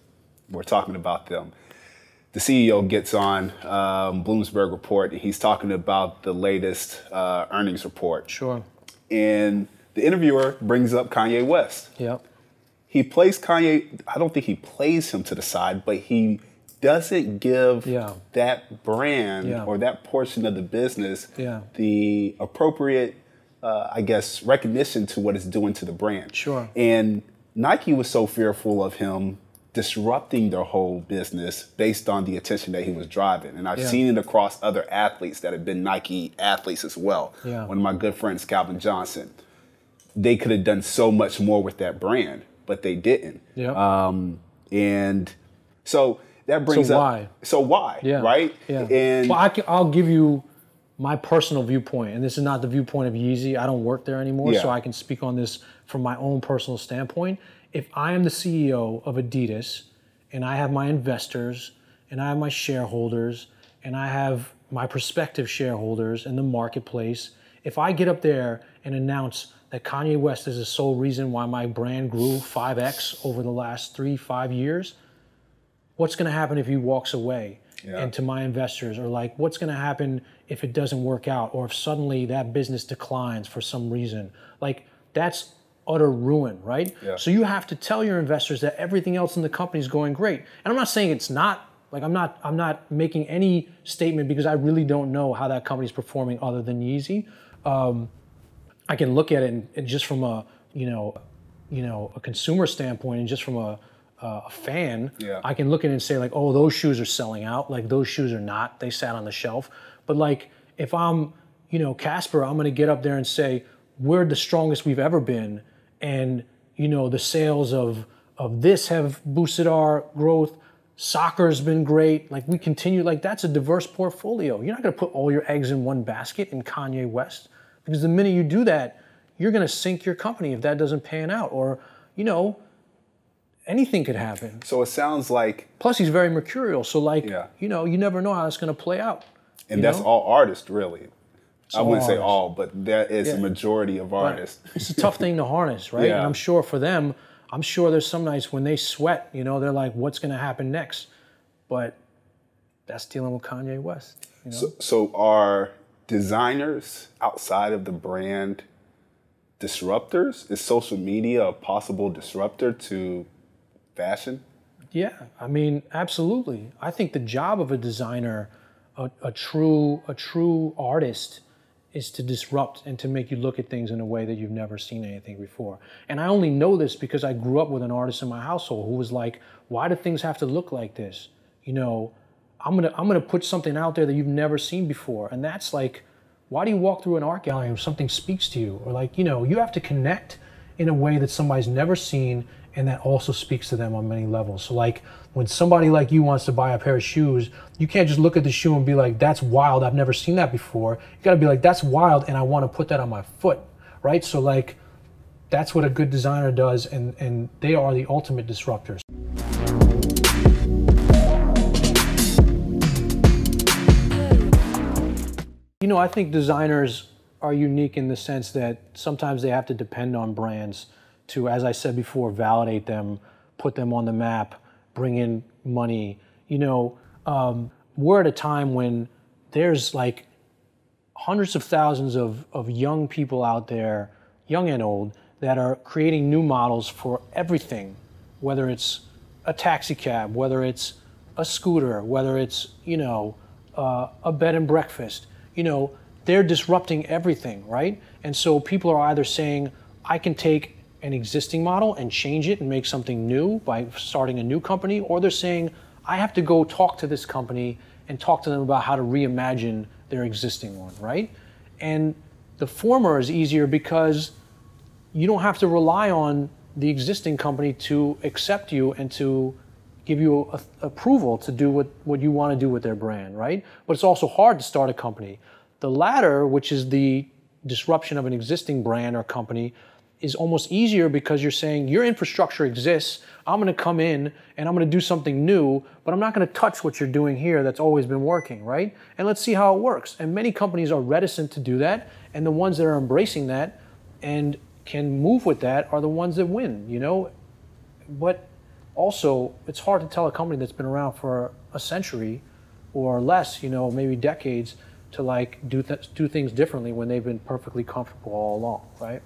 we're talking about them. The CEO gets on um, Bloomsburg report and he's talking about the latest uh, earnings report. sure And the interviewer brings up Kanye West. yep He plays Kanye, I don't think he plays him to the side, but he doesn't give Yeah. that brand Yeah. or that portion of the business Yeah. the appropriate, uh, I guess, recognition to what it's doing to the brand. Sure. And Nike was so fearful of him disrupting their whole business based on the attention that he was driving. And I've Yeah. seen it across other athletes that have been Nike athletes as well. Yeah. One of my good friends, Calvin Johnson, they could have done so much more with that brand, but they didn't. Yeah. Um, and so that brings So up. why? So why? Yeah. Right. Yeah. And well, I can, I'll give you my personal viewpoint, and this is not the viewpoint of Yeezy. I don't work there anymore, so I can speak on this from my own personal standpoint. If I am the CEO of Adidas, and I have my investors, and I have my shareholders, and I have my prospective shareholders in the marketplace, if I get up there and announce that Kanye West is the sole reason why my brand grew 5x over the last three, five years, what's going to happen if he walks away Yeah. and to my investors or like what's going to happen if it doesn't work out or if suddenly that business declines for some reason like that's utter ruin right Yeah. so you have to tell your investors that everything else in the company is going great and i'm not saying it's not like i'm not i'm not making any statement because i really don't know how that company's performing other than yeezy um, I can look at it and, and just from a you know, you know, a consumer standpoint and just from a, a fan, Yeah. I can look at it and say like, oh, those shoes are selling out. Like those shoes are not. They sat on the shelf. But like if I'm, you know, Kasper, I'm gonna get up there and say we're the strongest we've ever been, and you know the sales of of this have boosted our growth. Soccer's been great. Like we continue. Like that's a diverse portfolio. You're not gonna put all your eggs in one basket in Kanye West because the minute you do that, you're going to sink your company if that doesn't pan out. Or, you know, anything could happen. so it sounds like Plus, he's very mercurial. So, like, Yeah. you know, you never know how it's going to play out. And that's know? all artists, really. I wouldn't say artists. all, but that is a Yeah. majority of artists. It's a tough thing to harness, right? Yeah. And I'm sure for them, I'm sure there's some nights when they sweat, you know, they're like, what's going to happen next? But that's dealing with Kanye West. You know? So, so are designers outside of the brand disruptors? Is social media a possible disruptor to fashion? Yeah, I mean, absolutely. I think the job of a designer, a, a true a true artist, is to disrupt and to make you look at things in a way that you've never seen anything before. And I only know this because I grew up with an artist in my household who was like, "Why do things have to look like this?" You know, I'm gonna I'm gonna put something out there that you've never seen before, and that's like, why do you walk through an art gallery and something speaks to you, or like you know, you have to connect in a way that somebody's never seen and that also speaks to them on many levels. So like when somebody like you wants to buy a pair of shoes, you can't just look at the shoe and be like, that's wild, I've never seen that before. You gotta be like, that's wild and I wanna put that on my foot, right? So like that's what a good designer does and, and they are the ultimate disruptors. You know, I think designers are unique in the sense that sometimes they have to depend on brands to, as I said before, validate them, put them on the map, bring in money. You know, um, we're at a time when there's like hundreds of thousands of, of young people out there, young and old, that are creating new models for everything, whether it's a taxi cab, whether it's a scooter, whether it's, you know, uh, a bed and breakfast. You know, they're disrupting everything, right? And so people are either saying, I can take an existing model and change it and make something new by starting a new company, or they're saying, I have to go talk to this company and talk to them about how to reimagine their existing one, right? And the former is easier because you don't have to rely on the existing company to accept you and to give you a, approval to do what, what you want to do with their brand, right? But it's also hard to start a company. The latter, which is the disruption of an existing brand or company, is almost easier because you're saying your infrastructure exists. I'm going to come in and I'm going to do something new, but I'm not going to touch what you're doing here that's always been working, right? And let's see how it works. And many companies are reticent to do that, and the ones that are embracing that and can move with that are the ones that win, you know? But also, it's hard to tell a company that's been around for a century or less, you know, maybe decades, to like do th- do things differently when they've been perfectly comfortable all along, right?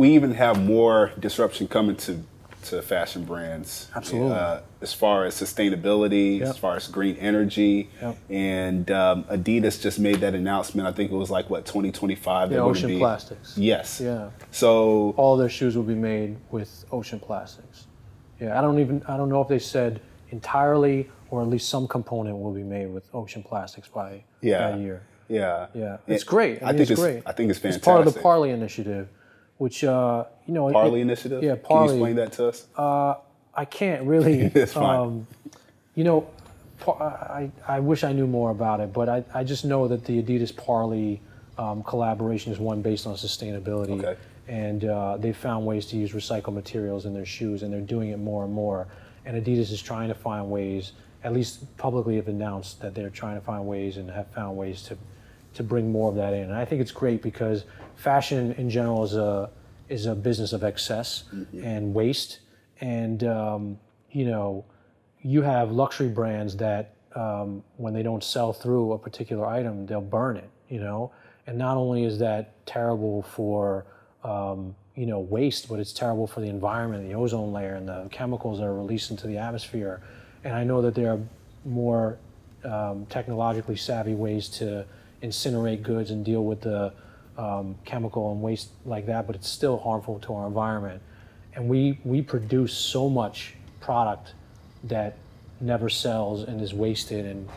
We even have more disruption coming to to fashion brands. Absolutely. Uh, as far as sustainability, Yep. as far as green energy, Yep. and um, Adidas just made that announcement. I think it was like what 2025. Yeah, ocean be- plastics. Yes. Yeah. So All their shoes will be made with ocean plastics. Yeah, I don't even I don't know if they said entirely or at least some component will be made with ocean plastics by Yeah. that year. yeah, Yeah, it's great. I, I, mean, think it's, great. I think it's fantastic. It's part of the Parley Initiative, which uh, you know. Parley it- initiative. Yeah, Can you Parley. explain that to us? I can't really. It's fine. Um, you know, I, I wish I knew more about it, but I, I just know that the Adidas Parley um, collaboration is one based on sustainability. Okay. And uh, they've found ways to use recycled materials in their shoes, and they're doing it more and more. And Adidas is trying to find ways, at least publicly have announced that they're trying to find ways and have found ways to, to bring more of that in. And I think it's great because fashion in general is a, is a business of excess and waste. And, um, you know, you have luxury brands that um, when they don't sell through a particular item, they'll burn it, you know? And not only is that terrible for, um, you know, waste, but it's terrible for the environment, the ozone layer, and the chemicals that are released into the atmosphere. And I know that there are more um, technologically savvy ways to incinerate goods and deal with the um, chemical and waste like that, but it's still harmful to our environment. And we, we produce so much product that never sells and is wasted and,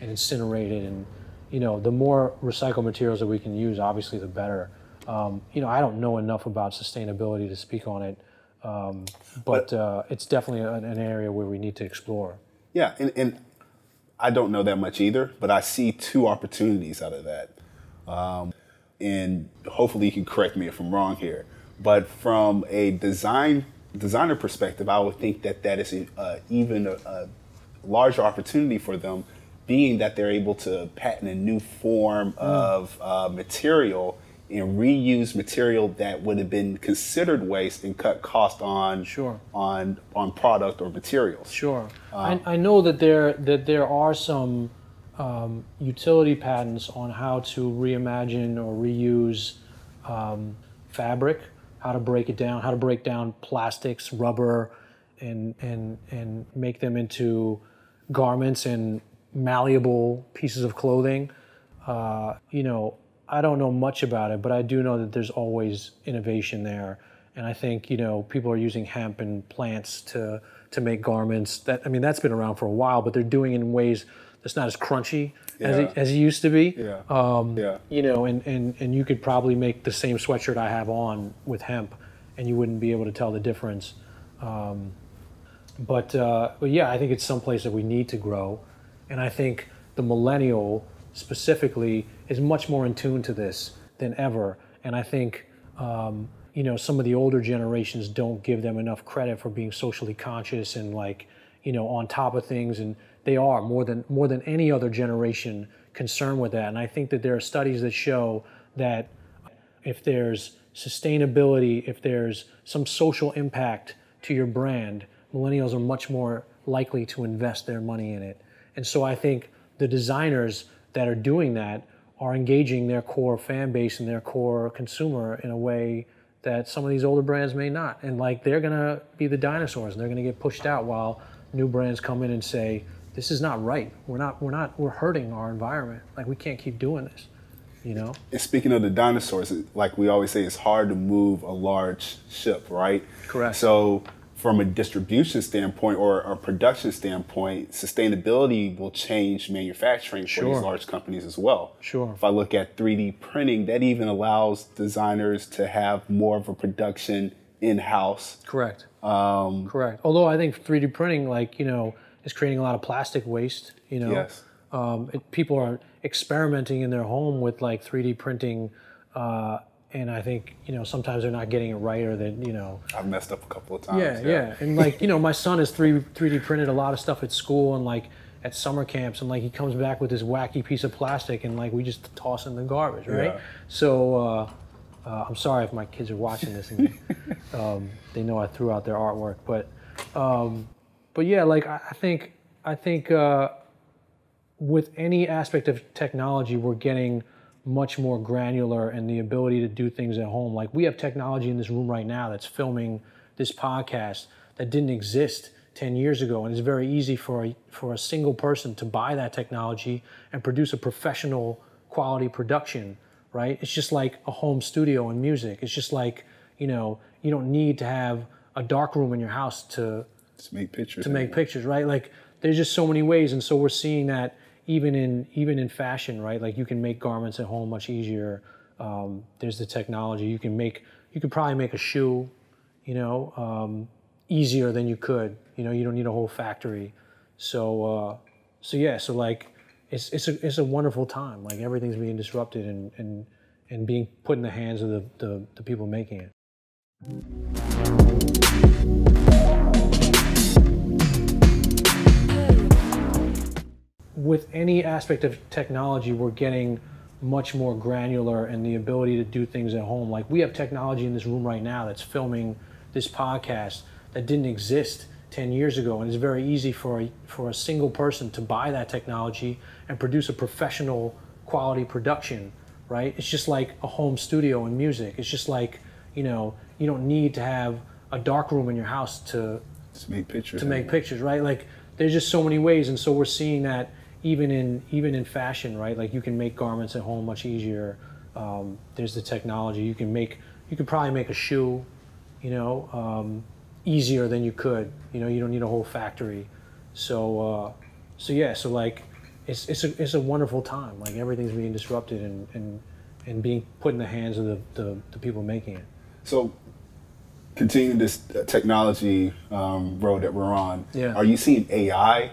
and incinerated. And, you know, the more recycled materials that we can use, obviously, the better. Um, you know, I don't know enough about sustainability to speak on it, um, but uh, it's definitely an, an area where we need to explore. Yeah, and, and I don't know that much either, but I see two opportunities out of that. Um, and hopefully you can correct me if I'm wrong here. But from a design designer perspective, I would think that that is a, uh, even a, a larger opportunity for them being that they're able to patent a new form Mm. of uh, material and reuse material that would have been considered waste and cut cost on Sure. on on product or materials. Sure. I, I know that there that there are some um, utility patents on how to reimagine or reuse um, fabric, how to break it down, how to break down plastics, rubber, and and and make them into garments and malleable pieces of clothing. Uh, you know, I don't know much about it, but I do know that there's always innovation there. And I think you know people are using hemp and plants to to make garments. That I mean, that's been around for a while, but they're doing it in ways that's not as crunchy as, Yeah. it, as it used to be. Yeah. Um, yeah. You know, and, and and you could probably make the same sweatshirt I have on with hemp, and you wouldn't be able to tell the difference. Um, but uh, but yeah, I think it's someplace that we need to grow, and I think the millennial specifically is much more in tune to this than ever. And I think um, you know some of the older generations don't give them enough credit for being socially conscious and like you know on top of things, and they are more than more than any other generation concerned with that. And I think that there are studies that show that if there's sustainability, if there's some social impact to your brand, millennials are much more likely to invest their money in it. And so I think the designers that are doing that are engaging their core fan base and their core consumer in a way that some of these older brands may not. And like they're gonna be the dinosaurs and they're gonna get pushed out while new brands come in and say, this is not right. We're not we're not we're hurting our environment. Like we can't keep doing this. You know? And speaking of the dinosaurs, like we always say, it's hard to move a large ship, right? Correct. So, from a distribution standpoint or a production standpoint, sustainability will change manufacturing for Sure. these large companies as well. Sure. If I look at 3D printing, that even allows designers to have more of a production in house. Correct. Um, Correct. Although I think 3D printing, like you know, is creating a lot of plastic waste. You know, Yes. um, it, people are experimenting in their home with like 3D printing, uh, and I think you know sometimes they're not getting it right, or that you know, I've messed up a couple of times. yeah, yeah, and like you know, my son has 3 3D printed a lot of stuff at school and like at summer camps, and like he comes back with this wacky piece of plastic, and like we just toss in the garbage, right? Yeah. So. Uh, uh, I'm sorry if my kids are watching this and um, they know I threw out their artwork, but um, but yeah, like I, I think I think uh, with any aspect of technology, we're getting much more granular and the ability to do things at home. Like we have technology in this room right now that's filming this podcast that didn't exist 10 years ago, and it's very easy for a, for a single person to buy that technology and produce a professional quality production. Right? It's just like a home studio in music. It's just like you know you don't need to have a dark room in your house to To make pictures. to make pictures, right? Like there's just so many ways, and so we're seeing that even in even in fashion, right? Like you can make garments at home much easier. Um, there's the technology. You can make you could probably make a shoe, you know, um, easier than you could. You know, you don't need a whole factory. So uh, so yeah, so like it's it's a it's a wonderful time. Like everything's being disrupted and and and being put in the hands of the, the, the people making it. With any aspect of technology, we're getting much more granular and the ability to do things at home. Like we have technology in this room right now that's filming this podcast that didn't exist 10 years ago. And it's very easy for a, for a single person to buy that technology and produce a professional quality production, right? It's just like a home studio in music. It's just like, you know, you don't need to have a dark room in your house to To make pictures. to make pictures, right? Like there's just so many ways, and so we're seeing that even in even in fashion, right? Like you can make garments at home much easier. Um, there's the technology. You can make you could probably make a shoe, you know, um, easier than you could. You know, you don't need a whole factory. So uh, so yeah, so like it's it's a it's a wonderful time. Like everything's being disrupted and and and being put in the hands of the the, the people making it. So, continuing this uh, technology um, road that we're on, Yeah. are you seeing AI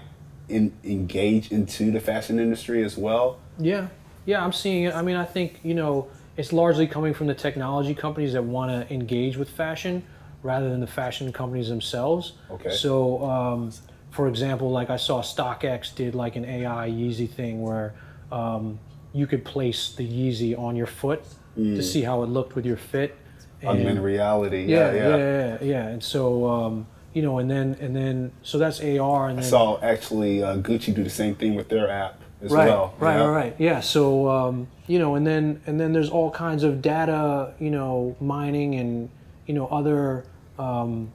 in, engage into the fashion industry as well? Yeah, yeah, I'm seeing it. I mean, I think you know it's largely coming from the technology companies that want to engage with fashion rather than the fashion companies themselves. Okay. So, um, for example, like I saw StockX did like an AI Yeezy thing where um, you could place the Yeezy on your foot to see how it looked with your fit. Augmented reality. yeah, Yeah, yeah, yeah. yeah, yeah, yeah. And so um, you know, and then and then so that's AR, and then Saw actually uh, Gucci do the same thing with their app as right, well. right, yeah. right, right. Yeah. So um, you know, and then and then there's all kinds of data, you know, mining and you know other um,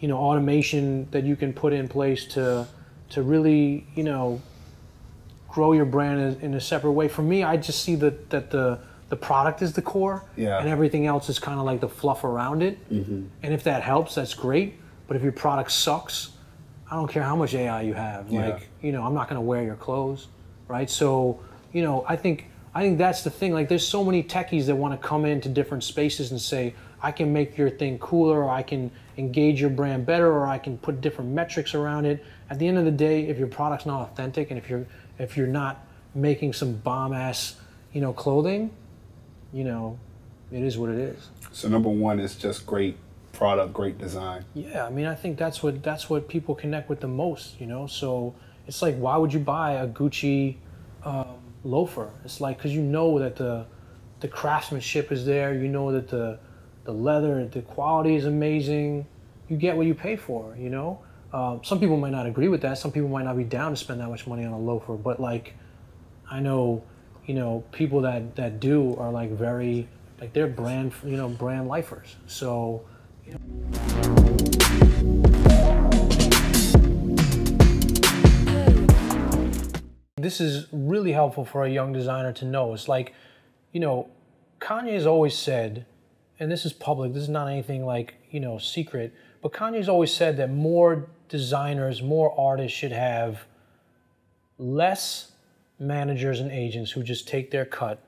you know automation that you can put in place to to really you know grow your brand in, in a separate way. For me, I just see that that the the product is the core, Yeah. and everything else is kind of like the fluff around it. Mm-hmm. And if that helps, that's great. But if your product sucks, I don't care how much AI you have. Yeah. Like, you know, I'm not going to wear your clothes, right? So, you know, I think I think that's the thing. Like, there's so many techies that want to come into different spaces and say, I can make your thing cooler, or I can engage your brand better, or I can put different metrics around it. At the end of the day, if your product's not authentic, and if you're if you're not making some bomb ass, you know, clothing, you know, it is what it is. So number one is just great product, great design. Yeah, I mean, I think that's what that's what people connect with the most, you know. So it's like, why would you buy a Gucci um, loafer? It's like because you know that the the craftsmanship is there. You know that the the leather, the quality is amazing. You get what you pay for, you know. Um, some people might not agree with that. Some people might not be down to spend that much money on a loafer. But like, I know, you know, people that that do are like very like they're brand, you know, brand lifers. So. This is really helpful for a young designer to know. It's like, you know, Kanye Kanye's always said, and this is public, this is not anything like, you know, secret, but Kanye's always said that more designers, more artists should have less managers and agents who just take their cut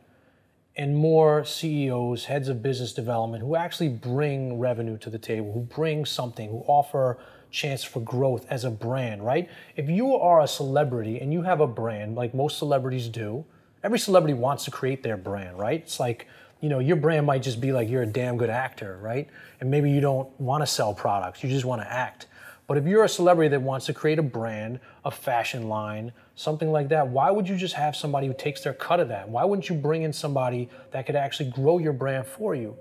and more CEOs, heads of business development who actually bring revenue to the table, who bring something, who offer chance for growth as a brand, right? If you are a celebrity and you have a brand, like most celebrities do, every celebrity wants to create their brand, right? It's like, you know, your brand might just be like you're a damn good actor, right? And maybe you don't want to sell products, you just want to act. But if you're a celebrity that wants to create a brand, a fashion line, something like that, why would you just have somebody who takes their cut of that? Why wouldn't you bring in somebody that could actually grow your brand for you?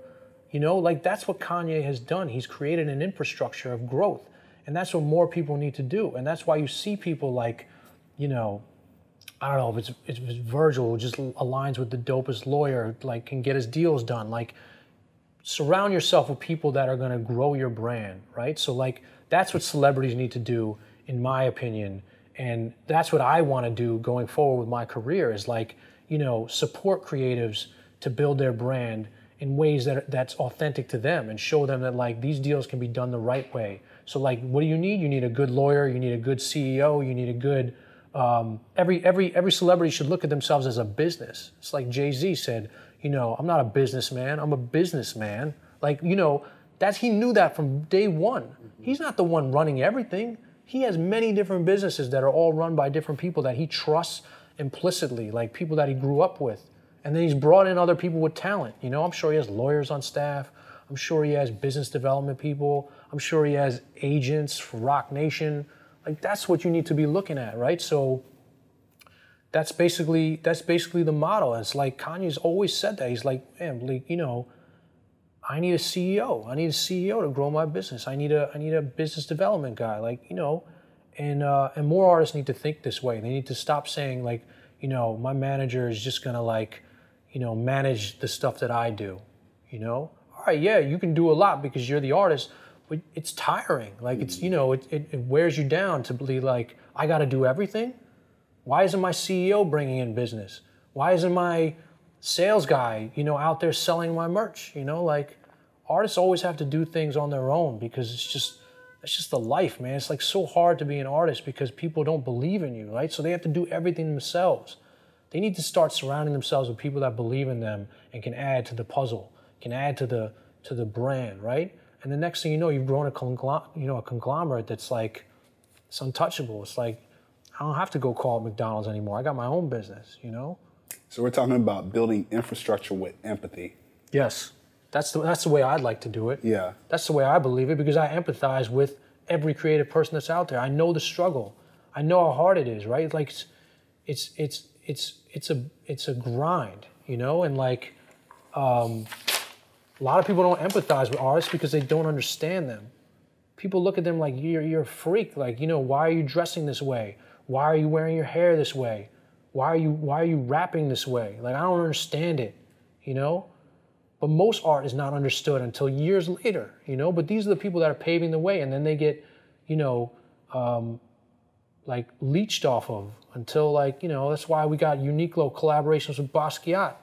You know, like that's what Kanye has done. He's created an infrastructure of growth. And that's what more people need to do. And that's why you see people like, you know, I don't know if it's, it's Virgil who just aligns with the dopest lawyer, like can get his deals done. Like surround yourself with people that are going to grow your brand, right? So like that's what celebrities need to do, in my opinion, and that's what I want to do going forward with my career. Is like you know support creatives to build their brand in ways that that's authentic to them and show them that like these deals can be done the right way. So like, what do you need? You need a good lawyer. You need a good CEO. You need a good um, every every every celebrity should look at themselves as a business. It's like Jay Z said, you know, I'm not a businessman. I'm a businessman. Like you know, that's he knew that from day one. Mm-hmm. He's not the one running everything. He has many different businesses that are all run by different people that he trusts implicitly, like people that he grew up with. And then he's brought in other people with talent. You know, I'm sure he has lawyers on staff. I'm sure he has business development people. I'm sure he has agents for Roc Nation. Like that's what you need to be looking at, right? So that's basically that's basically the model. It's like Kanye's always said that. He's like, man, like, you know, I need a CEO. I need a CEO to grow my business. I need a I need a business development guy. Like, you know, and uh, and more artists need to think this way. They need to stop saying like, you know, my manager is just gonna like, you know, manage the stuff that I do. You know, all right, yeah, you can do a lot because you're the artist, but it's tiring. Like it's you know, it it, it wears you down to be like, I got to do everything. Why isn't my CEO bringing in business? Why isn't my sales guy, you know, out there selling my merch? You know, like artists always have to do things on their own because it's just it's just the life, man. It's like so hard to be an artist because people don't believe in you, right? So they have to do everything themselves. They need to start surrounding themselves with people that believe in them and can add to the puzzle, can add to the to the brand, right? And the next thing you know, you've grown a conglom- you know a conglomerate that's like it's untouchable. It's like I don't have to go call McDonald's anymore. I got my own business, you know? So we're talking about building infrastructure with empathy. Yes. That's the, that's the way I'd like to do it. Yeah. That's the way I believe it because I empathize with every creative person that's out there. I know the struggle. I know how hard it is, right? Like it's it's it's it's it's a it's a grind, you know, and like um, a lot of people don't empathize with artists because they don't understand them. People look at them like you're you're a freak. Like you know, why are you dressing this way? Why are you wearing your hair this way? Why are you why are you rapping this way? Like I don't understand it, you know. But most art is not understood until years later, you know. But these are the people that are paving the way, and then they get, you know, um, like leached off of until like you know. That's why we got Uniqlo collaborations with Basquiat.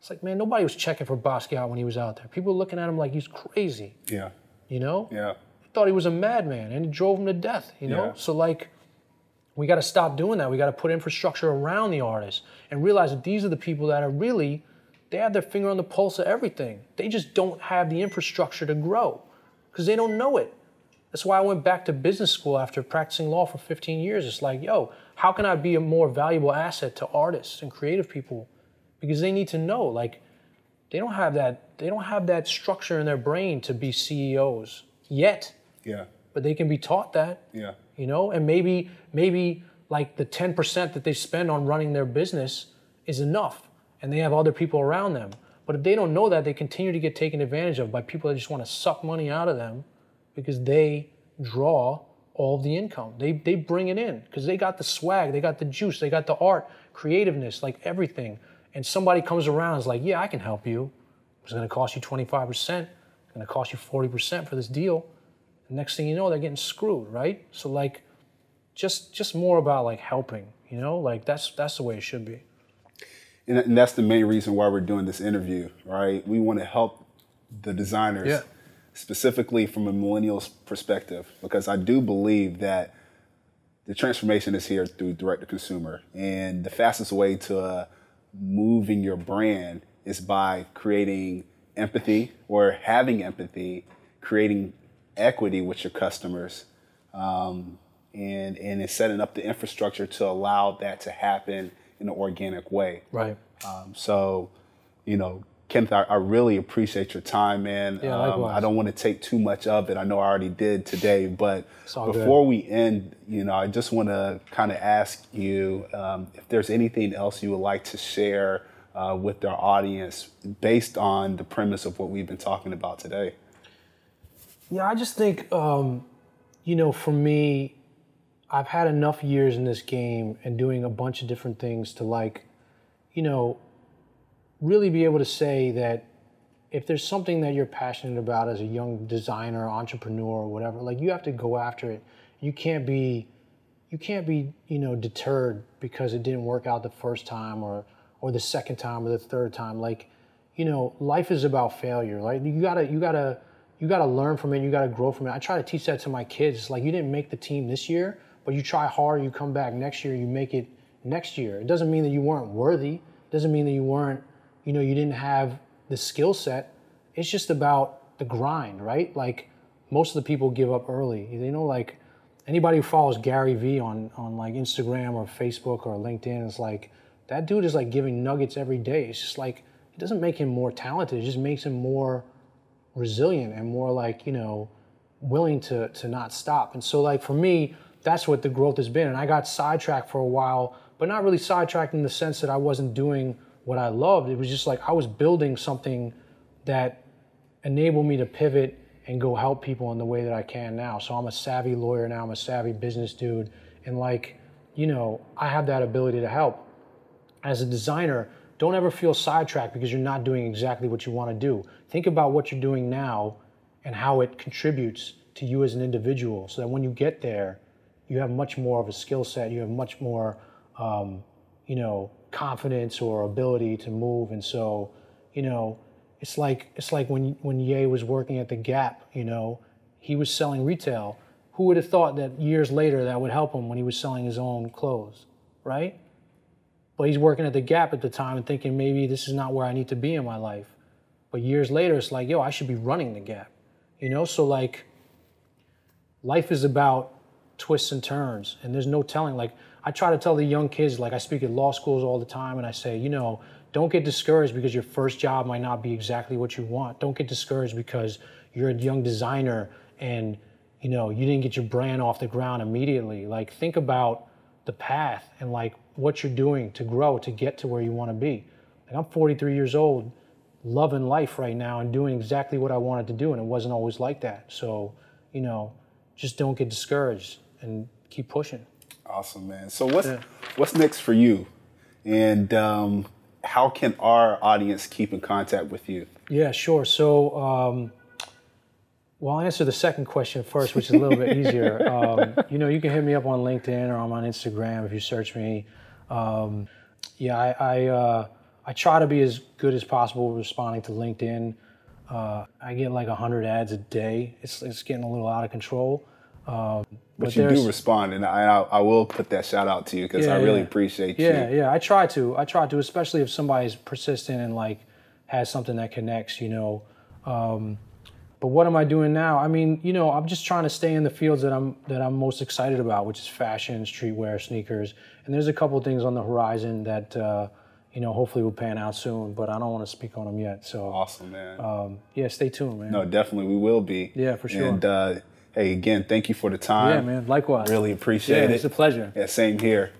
It's like man, nobody was checking for Basquiat when he was out there. People were looking at him like he's crazy, Yeah. you know. Yeah. Thought he was a madman, and it drove him to death, you know. Yeah. So like. We got to stop doing that. We got to put infrastructure around the artists and realize that these are the people that are really they have their finger on the pulse of everything. They just don't have the infrastructure to grow because they don't know it. That's why I went back to business school after practicing law for 15 years. It's like, yo, how can I be a more valuable asset to artists and creative people? Because they need to know, like, they don't have that. They don't have that structure in their brain to be CEOs yet, Yeah. but they can be taught that Yeah. you know and maybe maybe like the 10% that they spend on running their business is enough and they have other people around them. But if they don't know that they continue to get taken advantage of by people that just want to suck money out of them because they draw all the income. They, they bring it in because they got the swag they got the juice they got the art creativeness like everything. And somebody comes around and is like yeah i can help you. It's going to cost you 25% it's going to cost you 40% for this deal. The next thing you know, they're getting screwed, right? So like, just just more about like helping, you know, like that's that's the way it should be. And, and that's the main reason why we're doing this interview, right? We want to help the designers, Yeah. specifically from a millennial's perspective, because I do believe that the transformation is here through direct to consumer, and the fastest way to uh, moving your brand is by creating empathy or having empathy, creating equity with your customers, um, and and it's setting up the infrastructure to allow that to happen in an organic way. Right. Um, so, you know, Kenneth, I, I really appreciate your time, man. Yeah, um. I don't want to take too much of it. I know I already did today, but all good. before we end, you know, I just want to kind of ask you um, if there's anything else you would like to share uh, with our audience based on the premise of what we've been talking about today. Yeah, I just think, um, you know, for me, I've had enough years in this game and doing a bunch of different things to like, you know, really be able to say that if there's something that you're passionate about as a young designer, entrepreneur, or whatever, like you have to go after it. You can't be, you can't be, you know, deterred because it didn't work out the first time or or the second time or the third time. Like, you know, life is about failure. Like you gotta, you gotta, you gotta learn from it. You gotta grow from it. I try to teach that to my kids. It's like you didn't make the team this year, but you try hard. You come back next year. You make it next year. It doesn't mean that you weren't worthy. It doesn't mean that you weren't, you know, you didn't have the skill set. It's just about the grind, right? Like most of the people give up early. You know, like anybody who follows Gary Vee on on like Instagram or Facebook or LinkedIn is like that dude is like giving nuggets every day. It's just like it doesn't make him more talented. It just makes him more resilient and more like you know willing to to not stop. And so like for me, that's what the growth has been. And I got sidetracked for a while, but not really sidetracked in the sense that I wasn't doing what I loved. It was just like I was building something that enabled me to pivot and go help people in the way that I can now. So I'm a savvy lawyer now. I'm a savvy business dude, and like you know, I have that ability to help. As a designer, don't ever feel sidetracked because you're not doing exactly what you want to do. Think about what you're doing now and how it contributes to you as an individual so that when you get there, you have much more of a skill set, you have much more, um, you know, confidence or ability to move. And so, you know, it's like it's like when when Ye was working at the Gap, you know, he was selling retail. Who would have thought that years later that would help him when he was selling his own clothes, right? But he's working at the Gap at the time and thinking maybe this is not where I need to be in my life. But years later, it's like, yo, I should be running the Gap, you know. So like, life is about twists and turns, and there's no telling. Like I try to tell the young kids, like I speak at law schools all the time, and I say, you know, don't get discouraged because your first job might not be exactly what you want. Don't get discouraged because you're a young designer and you know, you didn't get your brand off the ground immediately. Like think about the path and like what you're doing to grow to get to where you want to be. Like I'm 43 years old, loving life right now and doing exactly what I wanted to do, and it wasn't always like that. So, you know, just don't get discouraged and keep pushing. Awesome, man. So what's yeah. what's next for you, and um, how can our audience keep in contact with you? Yeah, sure. So. Um, well, I'll answer the second question first, which is a little bit easier. Um, you know, you can hit me up on LinkedIn or I'm on Instagram if you search me. Um, yeah, I I, uh, I, try to be as good as possible responding to LinkedIn. Uh, I get like 100 ads a day. It's, it's getting a little out of control. Um, but, but, you do respond, and I, I will put that shout out to you because yeah, I really yeah. appreciate yeah, you. Yeah, yeah, I try to. I try to, especially if somebody's persistent and like has something that connects. You know, um, but what am I doing now? I mean, you know, I'm just trying to stay in the fields that I'm that I'm most excited about, which is fashion, streetwear, sneakers, and there's a couple things on the horizon that uh, you know hopefully will pan out soon. But I don't want to speak on them yet. So awesome, man. Um, yeah, stay tuned, man. No, definitely we will be. Yeah, for sure. And uh, Hey, again, thank you for the time. Yeah, man. Likewise. Really appreciate yeah, it. It's a pleasure. Yeah, same here.